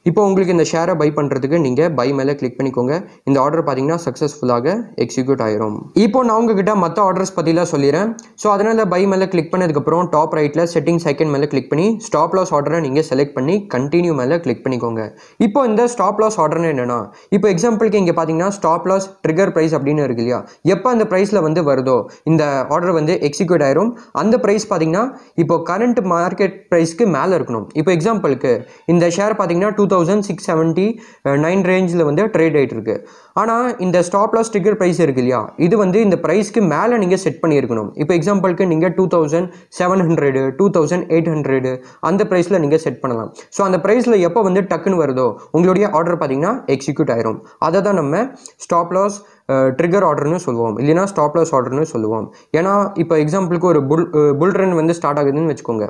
இப்போ உங்களுக்கு இந்த ஷேரை பை பண்ணுறதுக்கு நீங்கள் பை மேலே கிளிக் பண்ணிக்கோங்க. இந்த ஆர்டர் பார்த்தீங்கன்னா சக்ஸஸ்ஃபுல்லாக எக்ஸிக்யூட் ஆயிரும். இப்போ நான் உங்ககிட்ட மற்ற ஆர்டர்ஸ் பற்றிலாம் சொல்லிடுறேன் ஸோ அதனால் பை மேலே கிளிக் பண்ணதுக்கப்புறம் டாப் ரைட்டில் செட்டிங் செகண்ட் மேலே கிளிக் பண்ணி ஸ்டாப் லாஸ் ஆர்டரை நீங்கள் செலக்ட் பண்ணி கண்டினியூ மேலே கிளிக் பண்ணிக்கோங்க. இப்போ இந்த ஸ்டாப் லாஸ் ஆர்டர்னு என்னென்னா இப்போ எக்ஸாம்பிளுக்கு இங்கே பார்த்தீங்கன்னா ஸ்டாப் லாஸ் ட்ரிகர் ப்ரைஸ் அப்படின்னு இருக்கு இல்லையா? எப்போ அந்த ப்ரைஸில் வந்து வருதோ இந்த ஆர்டர் வந்து எக்ஸிக்யூட் ஆயிரும். அந்த ப்ரைஸ் பார்த்தீங்கன்னா இப்போ கரண்ட் மார்க்கெட் ப்ரைஸ்க்கு மேலே இருக்கணும். இப்போ எக்ஸாம்பிளுக்கு இந்த ஷேர் பார்த்தீங்கன்னா two thousand six seventy nine ரேஞ்சில் வந்து ட்ரேட் ஆகிட்டு ஆனால் இந்த ஸ்டாப் லாஸ் ட்ரிகர் ப்ரைஸ் இருக்கு இல்லையா? இது வந்து இந்த ப்ரைஸ்க்கு மேலே நீங்கள் செட் பண்ணியிருக்கணும். இப்போ எக்ஸாம்பிளுக்கு நீங்கள் two thousand seven hundred two thousand eight hundred அந்த ப்ரைஸில் நீங்கள் செட் பண்ணலாம். ஸோ அந்த ப்ரைஸில் எப்போ வந்து டக்குன்னு வருதோ உங்களுடைய ஆர்டர் பார்த்தீங்கன்னா எக்ஸிக்யூட் ஆயிரும். அதை தான் நம்ம ஸ்டாப் லாஸ் ட்ரிகர் ஆர்டர்னு சொல்லுவோம். இல்லைனா ஸ்டாப் லாஸ் ஆர்டர்னு சொல்லுவோம். ஏன்னா இப்போ எக்ஸாம்பிளுக்கு ஒரு புல் புல் ரன் வந்து ஸ்டார்ட் ஆகுதுன்னு வச்சுக்கோங்க.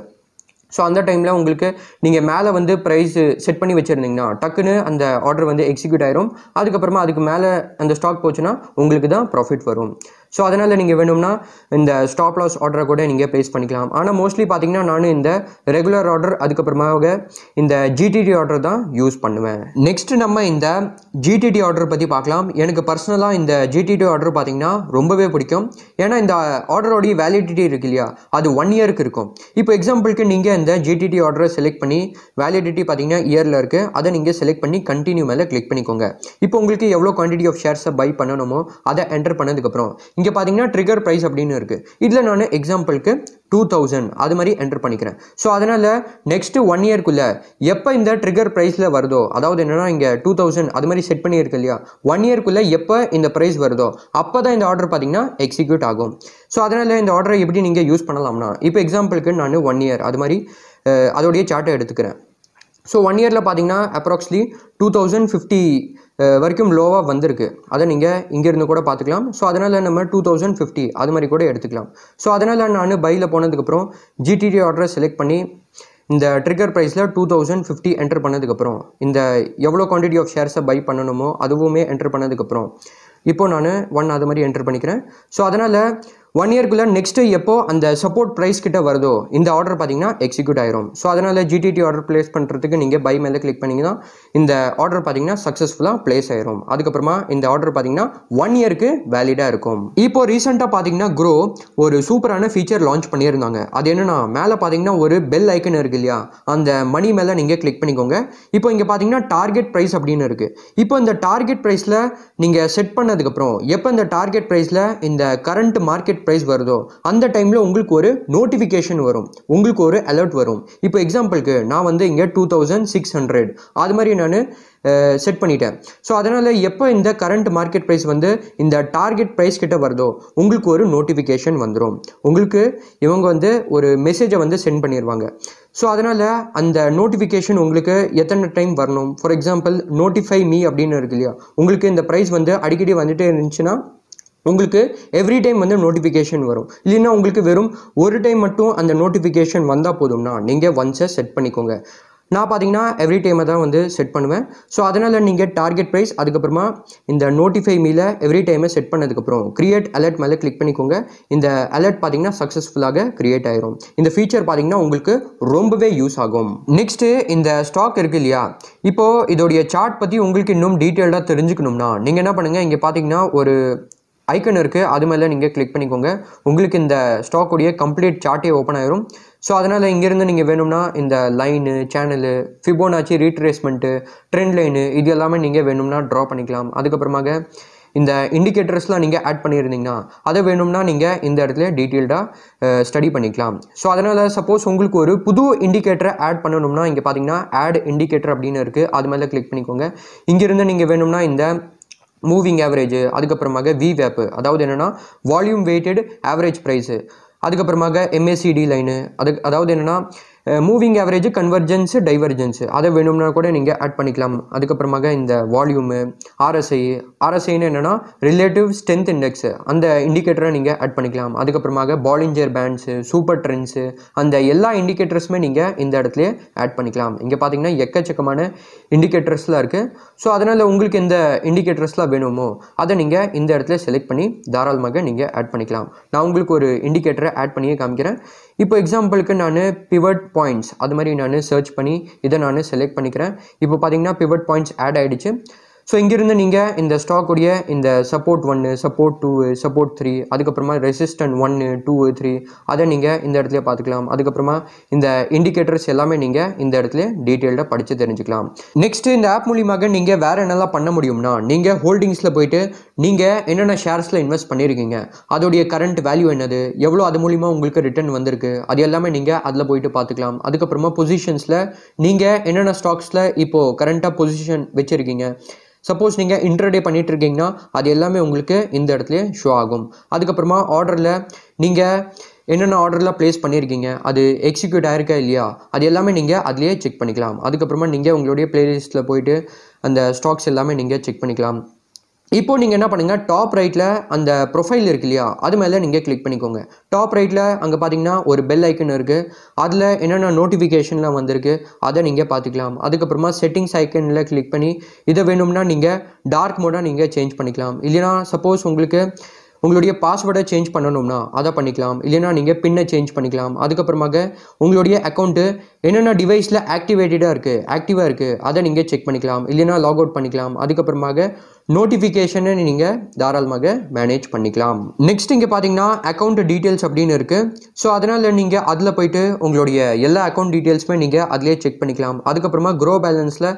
ஸோ அந்த டைமில் உங்களுக்கு நீங்கள் மேலே வந்து ப்ரைஸு செட் பண்ணி வச்சுருந்தீங்கன்னா டக்குன்னு அந்த ஆர்டர் வந்து எக்ஸிக்யூட் ஆயிரும். அதுக்கப்புறமா அதுக்கு மேலே அந்த ஸ்டாக் போச்சுன்னா உங்களுக்கு தான் ப்ராஃபிட் வரும். ஸோ அதனால் நீங்கள் வேணும்னா இந்த ஸ்டாப் லாஸ் ஆர்டரை கூட நீங்கள் ப்ளேஸ் பண்ணிக்கலாம். ஆனால் மோஸ்ட்லி பார்த்தீங்கன்னா நான் இந்த ரெகுலர் ஆர்டர் அதுக்கப்புறமாக இந்த ஜிடிடி ஆர்டர் தான் யூஸ் பண்ணுவேன். நெக்ஸ்ட் நம்ம இந்த ஜிடிடி ஆர்டர் பற்றி பார்க்கலாம். எனக்கு பர்சனலாக இந்த ஜிடிடி ஆர்டர் பார்த்தீங்கன்னா ரொம்பவே பிடிக்கும். ஏன்னா இந்த ஆர்டரோடைய வேலிடிட்டி இருக்கு இல்லையா? அது ஒன் இயருக்கு இருக்கும். இப்போ எக்ஸாம்பிளுக்கு நீங்கள் இந்த ஜிடிடி ஆர்டரை செலக்ட் பண்ணி வேலிடிட்டி பார்த்தீங்கன்னா இயரில் இருக்குது அதை நீங்கள் செலக்ட் பண்ணி கண்டினியூ மேலே கிளிக் பண்ணிக்கோங்க. இப்போ உங்களுக்கு எவ்வளோ குவான்டிட்டி ஆஃப் ஷேர்ஸை பை பண்ணணுமோ அதை என்டர் பண்ணதுக்கப்புறம் இங்கே பார்த்தீங்கன்னா ட்ரிகர் ப்ரைஸ் அப்படின்னு இருக்குது இதில் நான் எக்ஸாம்பிளுக்கு டூ தௌசண்ட் அது மாதிரி என்டர் பண்ணிக்கிறேன். ஸோ அதனால் நெக்ஸ்ட்டு ஒன் இயர்க்குள்ளே எப்போ இந்த ட்ரிகர் ப்ரைஸில் வருதோ அதாவது என்னென்னா இங்கே டூ தௌசண்ட் அது மாதிரி செட் பண்ணியிருக்கு இல்லையா? ஒன் இயர்க்குள்ளே எப்போ இந்த ப்ரைஸ் வருதோ அப்போ தான் இந்த ஆர்டர் பார்த்தீங்கன்னா எக்ஸிக்யூட் ஆகும். ஸோ அதனால் இந்த ஆர்டரை எப்படி நீங்கள் யூஸ் பண்ணலாம்னா இப்போ எக்ஸாம்பிளுக்கு நான் ஒன் இயர் அது மாதிரி அதோடைய சார்ட்டை எடுத்துக்கிறேன். ஸோ ஒன் இயரில் பார்த்தீங்கன்னா அப்ராக்ஸ்லி டூ தௌசண்ட் ஃபிஃப்டி வரைக்கும் லோவாக வந்திருக்கு. அதை நீங்கள் இங்கேருந்து கூட பார்த்துக்கலாம். ஸோ அதனால் நம்ம டூ தௌசண்ட் ஃபிஃப்டி அது மாதிரி கூட எடுத்துக்கலாம். ஸோ அதனால் நான் பையில் போனதுக்கப்புறம் ஜிடிடி ஆர்டரை செலக்ட் பண்ணி இந்த ட்ரிகர் ப்ரைஸில் டூ தௌசண்ட் ஃபிஃப்டி என்டர் பண்ணதுக்கப்புறம் இந்த எவ்வளோ குவான்டிட்டி ஆஃப் ஷேர்ஸை பை பண்ணணுமோ அதுவுமே என்டர் பண்ணதுக்கப்புறம் இப்போது நான் ஒன் அது மாதிரி என்டர் பண்ணிக்கிறேன். ஸோ அதனால் ஒன் இயர்க்குள்ளே நெக்ஸ்ட்டு எப்போ அந்த சப்போர்ட் ப்ரைஸ் கிட்ட வருதோ இந்த ஆர்டர் பார்த்தீங்கன்னா எக்ஸிக்யூட் ஆயிரும். ஸோ அதனால் ஜிடிடி ஆர்டர் ப்ளேஸ் பண்ணுறதுக்கு நீங்கள் பை மேலே கிளிக் பண்ணிங்கன்னா இந்த ஆர்டர் பார்த்தீங்கன்னா சக்ஸஸ்ஃபுல்லாக ப்ளேஸ் ஆயிரும். அதுக்கப்புறமா இந்த ஆர்டர் பார்த்தீங்கன்னா ஒன் இயருக்கு வேலிடாக இருக்கும். இப்போ ரீசெண்டாக பார்த்தீங்கன்னா க்ரோ ஒரு சூப்பரான ஃபீச்சர் லான்ச் பண்ணியிருந்தாங்க. அது என்னென்னா மேலே பார்த்தீங்கன்னா ஒரு பெல் ஐக்கன் இருக்கு இல்லையா? அந்த மணி மேலே நீங்கள் கிளிக் பண்ணிக்கோங்க. இப்போ இங்கே பார்த்தீங்கன்னா டார்கெட் ப்ரைஸ் அப்படின்னு இருக்குது இப்போ இந்த டார்கெட் ப்ரைஸில் நீங்கள் செட் பண்ணதுக்கப்புறம் எப்போ இந்த டார்கெட் ப்ரைஸில் இந்த கரண்ட் மார்க்கெட் ப்ரைஸ் வருதோ அந்த டைமில் உங்களுக்கு ஒரு நோட்டிஃபிகேஷன் வரும். உங்களுக்கு ஒரு அலர்ட் வரும். இப்போ எக்ஸாம்பிளுக்கு நான் வந்து இங்கே டூ தௌசண்ட் சிக்ஸ் ஹண்ட்ரட் அது மாதிரி நான் செட் பண்ணிட்டேன். ஸோ அதனால் எப்போ இந்த கரண்ட் மார்க்கெட் ப்ரைஸ் வந்து இந்த டார்கெட் ப்ரைஸ் கிட்ட வருதோ உங்களுக்கு ஒரு நோட்டிஃபிகேஷன் வந்துடும் உங்களுக்கு இவங்க வந்து ஒரு மெசேஜை வந்து சென்ட் பண்ணிடுவாங்க ஸோ அதனால் அந்த நோட்டிஃபிகேஷன் உங்களுக்கு எத்தனை டைம் வரணும்? ஃபார் எக்ஸாம்பிள் நோட்டிஃபை மீ அப்படின்னு இருக்கு இல்லையா? உங்களுக்கு இந்த ப்ரைஸ் வந்து அடிக்கடி வந்துட்டே இருந்துச்சுன்னா உங்களுக்கு எவ்ரி டைம் வந்து நோட்டிஃபிகேஷன் வரும். இல்லைன்னா உங்களுக்கு வெறும் ஒரு டைம் மட்டும் அந்த நோட்டிஃபிகேஷன் வந்தால் போதும்னா நீங்கள் ஒன்ஸை செட் பண்ணிக்கோங்க. நான் பார்த்தீங்கன்னா எவ்ரி டைமை தான் வந்து செட் பண்ணுவேன். ஸோ அதனால் நீங்கள் டார்கெட் ப்ரைஸ் அதுக்கப்புறமா இந்த நோட்டிஃபை மீல எவ்ரி டைமை செட் பண்ணதுக்கப்புறம் கிரியேட் அலர்ட் மேலே கிளிக் பண்ணிக்கோங்க. இந்த அலர்ட் பார்த்தீங்கன்னா சக்ஸஸ்ஃபுல்லாக கிரியேட் ஆயிரும். இந்த ஃபீச்சர் பார்த்தீங்கன்னா உங்களுக்கு ரொம்பவே யூஸ் ஆகும். நெக்ஸ்ட்டு இந்த ஸ்டாக் இருக்குது இல்லையா? இப்போது இதோடைய சார்ட் பற்றி உங்களுக்கு இன்னும் டீட்டெயில்டாக தெரிஞ்சுக்கணும்னா நீங்கள் என்ன பண்ணுங்கள் இங்கே பார்த்தீங்கன்னா ஒரு ஐக்கன் இருக்குது அது மேலே நீங்கள் கிளிக் பண்ணிக்கோங்க. உங்களுக்கு இந்த ஸ்டாக்குடைய கம்ப்ளீட் சார்ட்டே ஓப்பன் ஆயிரும். ஸோ அதனால் இங்கேருந்து நீங்கள் வேணும்னா இந்த line channel Fibonacci retracement trend line இது எல்லாமே நீங்கள் வேணும்னா ட்ரா பண்ணிக்கலாம். அதுக்கப்புறமாக இந்த இண்டிகேட்டர்ஸ்லாம் நீங்கள் ஆட் பண்ணியிருந்தீங்கன்னா அதை வேணும்னா நீங்கள் இந்த இடத்துல டீட்டெயில்டாக ஸ்டடி பண்ணிக்கலாம். ஸோ அதனால் சப்போஸ் உங்களுக்கு ஒரு புது இண்டிகேட்டரை ஆட் பண்ணணும்னா இங்கே பார்த்தீங்கன்னா ஆட் இண்டிகேட்டர் அப்படின்னு இருக்குது அது மேலே கிளிக் பண்ணிக்கோங்க. இங்கேருந்து நீங்கள் வேணும்னா இந்த மூவிங் ஆவரேஜ் அதுக்கப்புறமாக வி வேப்பு அதாவது என்னென்னா வால்யூம் வெயிட்டட் ஆவரேஜ் ப்ரைஸு அதுக்கப்புறமாக எம்எஸ்சிடி லைனு அது அதாவது என்னென்னா மூவிங் ஆவரேஜ் கன்வர்ஜென்ஸு டைவர்ஜென்ஸ் அதை வேணும்னா கூட நீங்கள் ஆட் பண்ணிக்கலாம். அதுக்கப்புறமாக இந்த வால்யூமு ஆர்எஸ்ஐ ஆர்எஸ்ஐன்னு என்னென்னா ரிலேட்டிவ் ஸ்ட்ரென்த் இண்டெக்ஸு அந்த இண்டிகேட்டரை நீங்கள் ஆட் பண்ணிக்கலாம். அதுக்கப்புறமாக பாலிஞ்சர் பேண்ட்ஸு சூப்பர் ட்ரெண்ட்ஸு அந்த எல்லா இண்டிகேட்டர்ஸுமே நீங்கள் இந்த இடத்துல ஆட் பண்ணிக்கலாம். இங்கே பார்த்தீங்கன்னா எக்கச்சக்கமான இண்டிகேட்டர்ஸ்லாம் இருக்குது ஸோ அதனால் உங்களுக்கு எந்த இண்டிகேட்டர்ஸ்லாம் வேணுமோ அதை நீங்கள் இந்த இடத்துல செலக்ட் பண்ணி தாராளமாக நீங்கள் ஆட் பண்ணிக்கலாம். நான் உங்களுக்கு ஒரு இண்டிகேட்டரை ஆட் பண்ணியே காமிக்கிறேன். இப்போ எக்ஸாம்பிளுக்கு நான் பிவட் பாயிண்ட்ஸ் அது மாதிரி நான் சர்ச் பண்ணி இதை நான் செலக்ட் பண்ணிக்கிறேன். இப்போ பார்த்தீங்கன்னா பிவட் பாயிண்ட்ஸ் ஆட் ஆகிடுச்சு ஸோ இங்கேருந்து நீங்கள் இந்த ஸ்டாக்குடைய இந்த சப்போர்ட் ஒன்று சப்போர்ட் டூ சப்போர்ட் த்ரீ அதுக்கப்புறமா ரெசிஸ்டன்ட் ஒன்று டூ த்ரீ அதை நீங்கள் இந்த இடத்துல பார்த்துக்கலாம். அதுக்கப்புறமா இந்த இண்டிகேட்டர்ஸ் எல்லாமே நீங்கள் இந்த இடத்துல டீட்டெயில்டாக படித்து தெரிஞ்சுக்கலாம். நெக்ஸ்ட்டு இந்த ஆப் மூலியமாக நீங்கள் வேறு என்னெல்லாம் பண்ண முடியும்னா நீங்கள் ஹோல்டிங்ஸில் போயிட்டு நீங்கள் என்னென்ன ஷேர்ஸில் இன்வெஸ்ட் பண்ணியிருக்கீங்க அதோடைய கரண்ட் வேல்யூ என்னது? எவ்வளோ அது மூலிமா உங்களுக்கு ரிட்டர்ன் வந்திருக்கு? அது எல்லாமே நீங்கள் அதில் போயிட்டு பார்த்துக்கலாம். அதுக்கப்புறமா பொசிஷன்ஸில் நீங்கள் என்னென்ன ஸ்டாக்ஸில் இப்போது கரண்ட்டாக பொசிஷன் வச்சுருக்கீங்க? சப்போஸ் நீங்கள் இன்டர்டே பண்ணிகிட்டு இருக்கீங்கன்னா அது எல்லாமே உங்களுக்கு இந்த இடத்துல ஷோ ஆகும். அதுக்கப்புறமா ஆர்டரில் நீங்கள் என்னென்ன ஆர்டரில் ப்ளேஸ் பண்ணியிருக்கீங்க அது எக்ஸிக்யூட் ஆயிருக்கா இல்லையா? அது எல்லாமே நீங்கள் அதிலேயே செக் பண்ணிக்கலாம். அதுக்கப்புறமா நீங்கள் உங்களுடைய பிளேலிஸ்ட்டில் போயிட்டு அந்த ஸ்டாக்ஸ் எல்லாமே நீங்கள் செக் பண்ணிக்கலாம். இப்போ நீங்கள் என்ன பண்ணுங்கள் டாப் ரைட்டில் அந்த ப்ரொஃபைல் இருக்கு இல்லையா அது மேலே நீங்கள் கிளிக் பண்ணிக்கோங்க. டாப் ரைட்டில் அங்கே பார்த்தீங்கன்னா ஒரு பெல் ஐக்கன் இருக்குது அதில் என்னென்ன நோட்டிஃபிகேஷன்லாம் வந்திருக்கு அதை நீங்கள் பார்த்துக்கலாம். அதுக்கப்புறமா செட்டிங்ஸ் ஐக்கனில் கிளிக் பண்ணி இதை வேணும்னா நீங்கள் டார்க் மோடாக நீங்கள் சேஞ்ச் பண்ணிக்கலாம். இல்லைனா சப்போஸ் உங்களுக்கு உங்களுடைய பாஸ்வேர்டை சேஞ்ச் பண்ணணும்னா அதை பண்ணிக்கலாம். இல்லைனா நீங்கள் பின்னை சேஞ்ச் பண்ணிக்கலாம். அதுக்கப்புறமாக உங்களுடைய அக்கௌண்ட்டு என்னென்ன டிவைஸில் ஆக்டிவேட்டடாக இருக்குது ஆக்டிவாக இருக்குது அதை நீங்கள் செக் பண்ணிக்கலாம். இல்லைனா லாக் அவுட் பண்ணிக்கலாம். அதுக்கப்புறமாக நோட்டிஃபிகேஷனை நீங்கள் தாராளமாக மேனேஜ் பண்ணிக்கலாம். நெக்ஸ்ட் இங்கே பார்த்தீங்கன்னா அக்கௌண்ட் டீட்டெயில்ஸ் அப்படின்னு இருக்குது ஸோ அதனால் நீங்கள் அதில் போயிட்டு உங்களுடைய எல்லா அக்கௌண்ட் டீட்டெயில்ஸுமே நீங்கள் அதிலே செக் பண்ணிக்கலாம். அதுக்கப்புறமா க்ரோ பேலன்ஸில்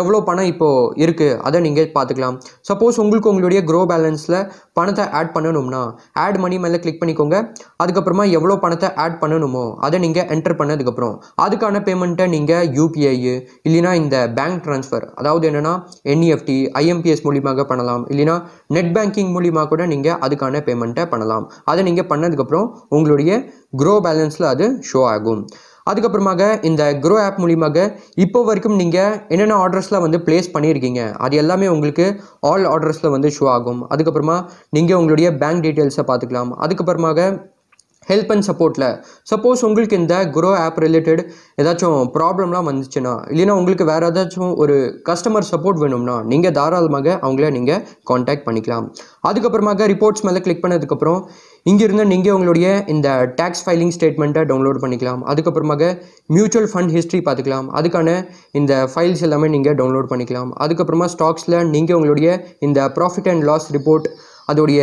எவ்வளோ பணம் இப்போது இருக்குது அதை நீங்கள் பார்த்துக்கலாம் சப்போஸ் உங்களுக்கு உங்களுடைய க்ரோ பேலன்ஸில் பணத்தை ஆட் பண்ணணும்னா ஆட் மணி மேலே கிளிக் பண்ணிக்கோங்க. அதுக்கப்புறமா எவ்வளோ பணத்தை ஆட் பண்ணணுமோ அதை நீங்கள் என்டர் பண்ணதுக்கப்புறம் அதுக்கான பேமெண்ட்டை நீங்கள் யூபிஐ இல்லைனா இந்த பேங்க் ட்ரான்ஸ்ஃபர் அதாவது என்னென்னா என்இஎஃப்டி ஐஎம்பிஎஸ் மூலிமா மூலியமாக பண்ணலாம். இல்லைனா நெட் பேங்கிங் மூலியமாக கூட நீங்கள் அதுக்கான பேமெண்ட்டை பண்ணலாம். அதை நீங்கள் பண்ணதுக்கப்புறம் உங்களுடைய க்ரோ பேலன்ஸில் அது ஷோ ஆகும். அதுக்கப்புறமாக இந்த க்ரோ ஆப் மூலியமாக இப்போ வரைக்கும் நீங்கள் என்னென்ன ஆர்டர்ஸில் வந்து ப்ளேஸ் பண்ணியிருக்கீங்க அது எல்லாமே உங்களுக்கு ஆல் ஆர்டர்ஸில் வந்து ஷோ ஆகும். அதுக்கப்புறமா நீங்கள் உங்களுடைய பேங்க் டீட்டெயில்ஸை பார்த்துக்கலாம். அதுக்கப்புறமாக ஹெல்ப் அண்ட் சப்போர்ட்டில் சப்போஸ் உங்களுக்கு இந்த குரோ ஆப் ரிலேட்டட் ஏதாச்சும் ப்ராப்ளம்லாம் வந்துச்சுன்னா இல்லைனா உங்களுக்கு வேறு ஏதாச்சும் ஒரு கஸ்டமர் சப்போர்ட் வேணும்னா நீங்கள் தாராளமாக அவங்கள நீங்கள் காண்டாக்ட் பண்ணிக்கலாம். அதுக்கப்புறமாக ரிப்போர்ட்ஸ் மேலே கிளிக் பண்ணதுக்கப்புறம் இங்கிருந்து நீங்கள் உங்களுடைய இந்த டேக்ஸ் ஃபைலிங் ஸ்டேட்மெண்ட்டை டவுன்லோட் பண்ணிக்கலாம். அதுக்கப்புறமாக மியூச்சுவல் ஃபண்ட் ஹிஸ்ட்ரி பார்த்துக்கலாம். அதுக்கான இந்த ஃபைல்ஸ் எல்லாமே நீங்கள் டவுன்லோட் பண்ணிக்கலாம். அதுக்கப்புறமா ஸ்டாக்ஸில் நீங்கள் உங்களுடைய இந்த ப்ராஃபிட் அண்ட் லாஸ் ரிப்போர்ட் அதோடைய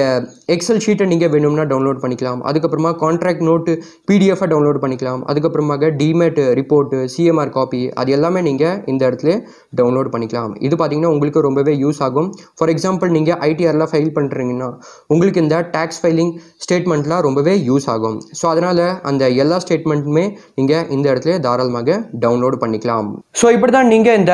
எக்ஸல் ஷீட்டை நீங்கள் வேணும்னா டவுன்லோட் பண்ணிக்கலாம். அதுக்கப்புறமா கான்ட்ராக்ட் நோட்டு பிடிஎஃபை டவுன்லோட் பண்ணிக்கலாம். அதுக்கப்புறமாக டிமேட் ரிப்போர்ட்டு சிஎம்ஆர் காப்பி அது எல்லாமே நீங்கள் இந்த இடத்துல டவுன்லோட் பண்ணிக்கலாம். இது பார்த்தீங்கன்னா உங்களுக்கு ரொம்பவே யூஸ் ஆகும். ஃபார் எக்ஸாம்பிள் நீங்கள் ஐடிஆரில் ஃபைல் பண்ணுறீங்கன்னா உங்களுக்கு இந்த டேக்ஸ் ஃபைலிங் ஸ்டேட்மெண்ட்லாம் ரொம்பவே யூஸ் ஆகும். ஸோ அதனால் அந்த எல்லா ஸ்டேட்மெண்ட்டுமே நீங்கள் இந்த இடத்துல தாராளமாக டவுன்லோட் பண்ணிக்கலாம். ஸோ இப்படி தான் நீங்கள் இந்த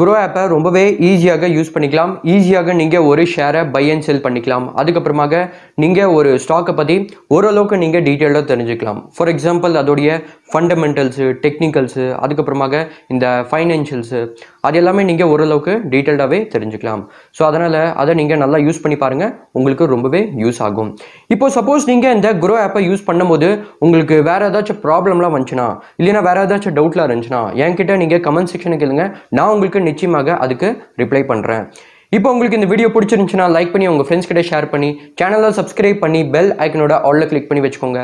குரோ ஆப்பை ரொம்பவே ஈஸியாக யூஸ் பண்ணிக்கலாம். ஈஸியாக நீங்கள் ஒரு ஷேரை பை அண்ட் செல் பண்ணிக்கலாம். அதுக்கப்புறமாக நீங்கள் ஒரு ஸ்டாக்கை பற்றி ஓரளவுக்கு நீங்கள் டீட்டெயிலாக தெரிஞ்சுக்கலாம். ஃபார் எக்ஸாம்பிள் அதோடைய ஃபண்டமெண்டல்ஸு டெக்னிக்கல்ஸு அதுக்கப்புறமாக இந்த ஃபைனான்ஷியல்ஸு அது எல்லாமே நீங்கள் ஓரளவுக்கு டீட்டெயில்டாகவே தெரிஞ்சுக்கலாம். ஸோ அதனால் அதை நீங்கள் நல்லா யூஸ் பண்ணி பாருங்கள் உங்களுக்கு ரொம்பவே யூஸ் ஆகும். இப்போ சப்போஸ் நீங்கள் இந்த குரோ ஆப்பை யூஸ் பண்ணும்போது உங்களுக்கு வேறு ஏதாச்சும் ப்ராப்ளம்லாம் வந்துச்சுன்னா இல்லைனா வேறு ஏதாச்சும் டவுட்லாம் இருந்துச்சுன்னா என்கிட்ட நீங்கள் கமெண்ட் செக்ஷனுக்கு கேளுங்க. நான் உங்களுக்கு நிச்சயமாக அதுக்கு ரிப்ளை பண்ணுறேன் இப்போ உங்களுக்கு இந்த வீடியோ பிடிச்சிருந்துச்சுன்னா லைக் பண்ணி உங்கள் ஃப்ரெண்ட்ஸ் கிட்ட ஷேர் பண்ணி சேனலை சப்ஸ்கிரைப் பண்ணி பெல் ஐக்கனோட ஆல்ல கிளிக் பண்ணி வச்சுக்கோங்க.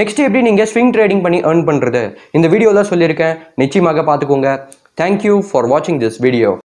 நெக்ஸ்ட் எப்படி நீங்கள் ஸ்விங் ட்ரேடிங் பண்ணி ஏர்ன் பண்ணுறது இந்த வீடியோவில் சொல்லியிருக்கேன். நிச்சயமாக பார்த்துக்கோங்க. தேங்க்யூ ஃபார் வாட்சிங் திஸ் வீடியோ